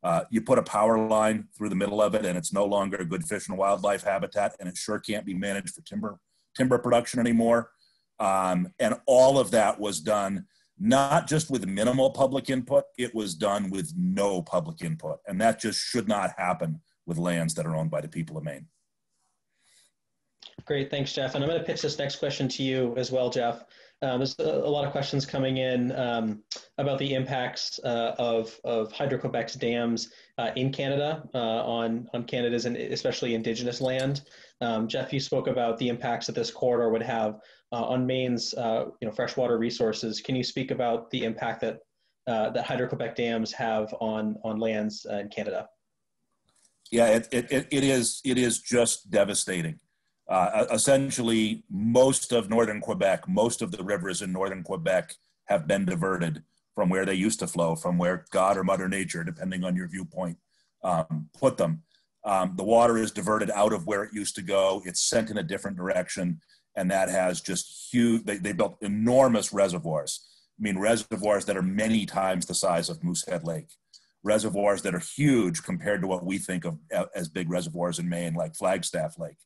Uh, you put a power line through the middle of it and it's no longer a good fish and wildlife habitat and it sure can't be managed for timber timber production anymore um, and all of that was done not just with minimal public input, it was done with no public input. And that just should not happen with lands that are owned by the people of Maine. Great, thanks, Jeff. And I'm going to pitch this next question to you as well, Jeff. Um, there's a, lot of questions coming in um, about the impacts uh, of, of Hydro-Quebec's dams uh, in Canada uh, on, on Canada's and especially Indigenous land. Um, Jeff, you spoke about the impacts that this corridor would have uh, on Maine's uh, you know, freshwater resources. Can you speak about the impact that, uh, that Hydro-Quebec dams have on, on lands in Canada? Yeah, it, it, it, is, it is just devastating. Uh, essentially, most of northern Quebec, most of the rivers in northern Quebec have been diverted from where they used to flow, from where God or Mother Nature, depending on your viewpoint, um, put them. Um, the water is diverted out of where it used to go. It's sent in a different direction and that has just huge. They, they built enormous reservoirs. I mean, reservoirs that are many times the size of Moosehead Lake, reservoirs that are huge compared to what we think of as big reservoirs in Maine, like Flagstaff Lake.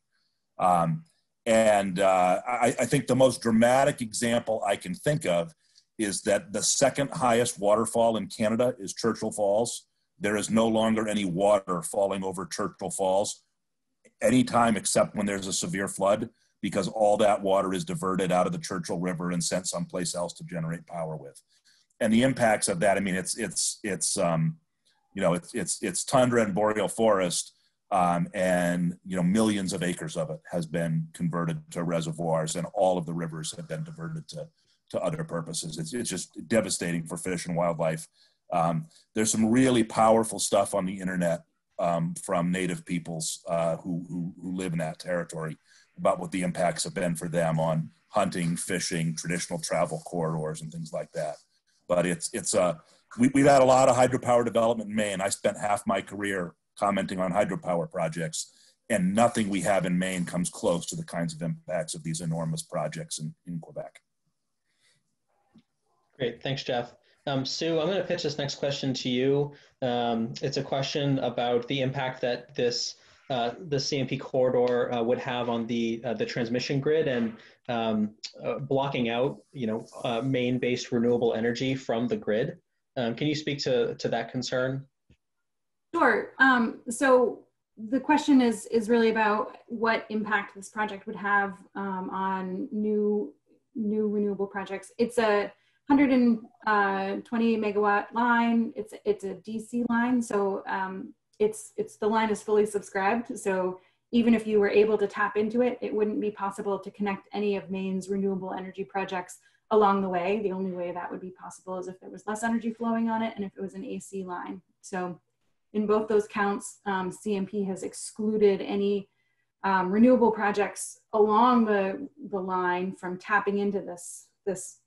Um, and uh, I, I, think the most dramatic example I can think of is that the second highest waterfall in Canada is Churchill Falls. There is no longer any water falling over Churchill Falls anytime except when there's a severe flood because all that water is diverted out of the Churchill River and sent someplace else to generate power with. And the impacts of that, I mean, it's it's it's um, you know it's it's it's tundra and boreal forest, um, and you know millions of acres of it has been converted to reservoirs, and all of the rivers have been diverted to to other purposes. It's it's just devastating for fish and wildlife. Um, there's some really powerful stuff on the internet um, from native peoples uh, who, who, who live in that territory about what the impacts have been for them on hunting, fishing, traditional travel corridors, and things like that. But it's it's a uh, we, we've had a lot of hydropower development in Maine. I spent half my career commenting on hydropower projects, and nothing we have in Maine comes close to the kinds of impacts of these enormous projects in, in Quebec. Great, thanks, Jeff. Um, Sue, I'm going to pitch this next question to you. Um, it's a question about the impact that this uh, the CMP corridor uh, would have on the uh, the transmission grid and um, uh, blocking out, you know, uh, Maine-based renewable energy from the grid. Um, can you speak to to that concern? Sure. Um, so the question is is really about what impact this project would have um, on new new renewable projects. It's a 120 megawatt line. It's it's a DC line, so um, it's it's the line is fully subscribed. So even if you were able to tap into it, it wouldn't be possible to connect any of Maine's renewable energy projects along the way. The only way that would be possible is if there was less energy flowing on it and if it was an AC line. So in both those counts, um, CMP has excluded any um, renewable projects along the, the line from tapping into this, this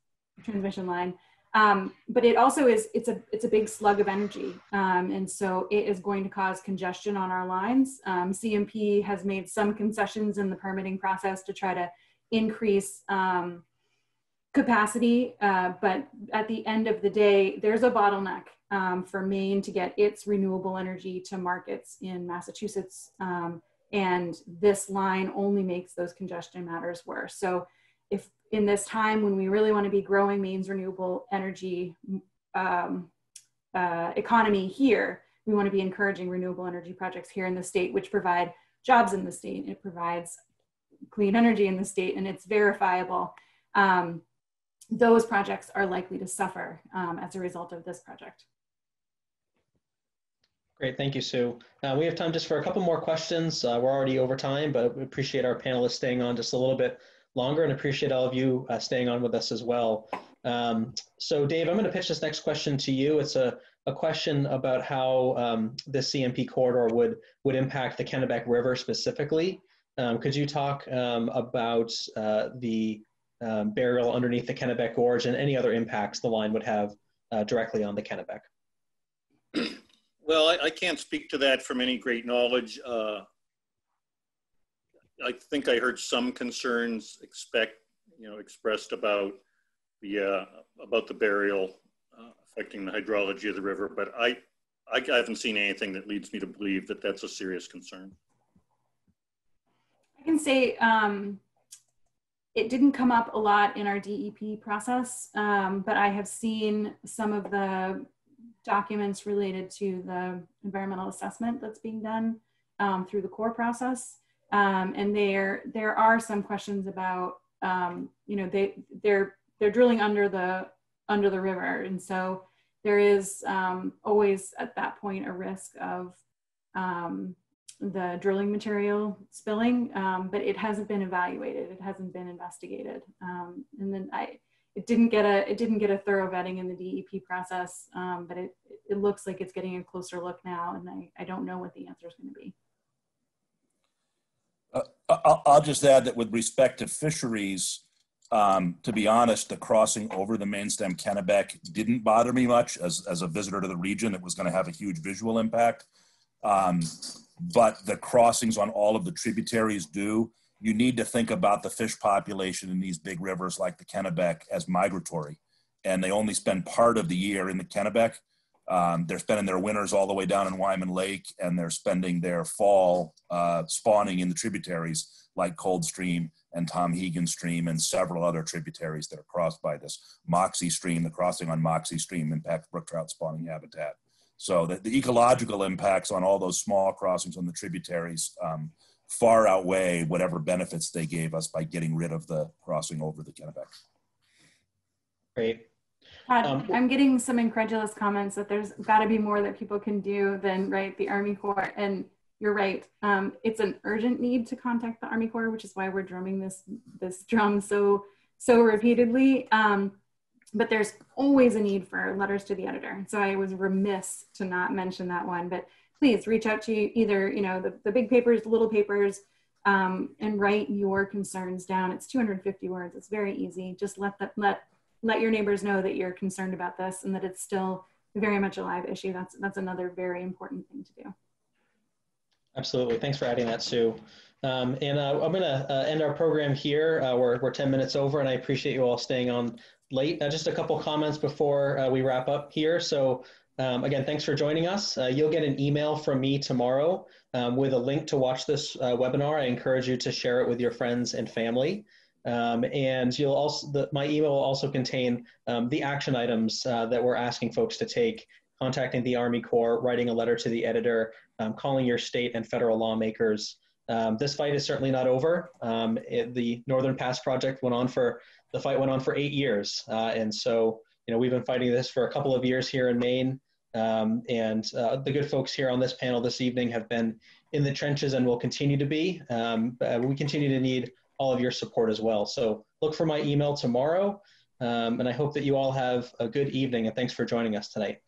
transmission line. Um, but it also is it's a it's a big slug of energy. Um, and so it is going to cause congestion on our lines. Um, cmp has made some concessions in the permitting process to try to increase um, capacity. Uh, but at the end of the day there's a bottleneck um, for maine to get its renewable energy to markets in massachusetts. Um, and this line only makes those congestion matters worse. So in this time when we really want to be growing Maine's renewable energy um, uh, economy here, we want to be encouraging renewable energy projects here in the state, which provide jobs in the state. It provides clean energy in the state and it's verifiable, um, those projects are likely to suffer um, as a result of this project. Great, thank you, Sue. Uh, we have time just for a couple more questions. Uh, we're already over time, but we appreciate our panelists staying on just a little bit longer and appreciate all of you uh, staying on with us as well. Um, so Dave, I'm going to pitch this next question to you. It's a, a question about how um, CMP corridor would, would impact the Kennebec River specifically. Um, could you talk um, about uh, the um, burial underneath the Kennebec Gorge and any other impacts the line would have uh, directly on the Kennebec? Well, I, I, can't speak to that from any great knowledge. Uh, I think I heard some concerns expect, you know, expressed about the uh, about the burial uh, affecting the hydrology of the river, but I, I haven't seen anything that leads me to believe that that's a serious concern. I can say um, it didn't come up a lot in our DEP process, um, but I have seen some of the documents related to the environmental assessment that's being done um, through the Corps process. Um, and there, there are some questions about, um, you know, they, they're, they're drilling under the, under the river. And so there is um, always at that point a risk of um, the drilling material spilling, um, but it hasn't been evaluated. It hasn't been investigated. and then I, it didn't get a it didn't get a thorough vetting in the DEP process, um, but it it looks like it's getting a closer look now, and I, I don't know what the answer is going to be. Uh, I'll just add that with respect to fisheries, um, to be honest, the crossing over the mainstem Kennebec didn't bother me much as, as a visitor to the region. It was going to have a huge visual impact. Um, but the crossings on all of the tributaries do you need to think about the fish population in these big rivers like the Kennebec as migratory. And they only spend part of the year in the Kennebec. Um, they're spending their winters all the way down in Wyman Lake, and they're spending their fall uh, spawning in the tributaries like Coldstream and Tomhegan Stream and several other tributaries that are crossed by this. Moxie Stream, the crossing on Moxie Stream impacts brook trout spawning habitat. So the, the ecological impacts on all those small crossings on the tributaries um, far outweigh whatever benefits they gave us by getting rid of the crossing over the Kennebec. Great. Um, I'm getting some incredulous comments that there's got to be more that people can do than write the Army Corps, and you're right. Um, it's an urgent need to contact the Army Corps, which is why we're drumming this this drum so so repeatedly. Um, but there's always a need for letters to the editor. So I was remiss to not mention that one. But please reach out to either, you know, the, the big papers, the little papers, um, and write your concerns down. It's 250 words. It's very easy. Just let that let let your neighbors know that you're concerned about this and that it's still very much a live issue. That's that's another very important thing to do. Absolutely. Thanks for adding that, Sue. Um, and uh, I'm going to uh, end our program here. Uh, we're, we're 10 minutes over, and I appreciate you all staying on late. Uh, just a couple comments before uh, we wrap up here. So um, again, thanks for joining us. Uh, you'll get an email from me tomorrow um, with a link to watch this webinar. I encourage you to share it with your friends and family. Um, and you'll also, the, my email will also contain um, the action items uh, that we're asking folks to take, contacting the Army Corps, writing a letter to the editor, um, calling your state and federal lawmakers. Um, this fight is certainly not over. It, the Northern Pass Project went on for, the fight went on for eight years. Uh, and so, you know, we've been fighting this for a couple of years here in Maine. Um, and uh, the good folks here on this panel this evening have been in the trenches and will continue to be. Um, we continue to need all of your support as well. So look for my email tomorrow. Um, and I hope that you all have a good evening and thanks for joining us tonight.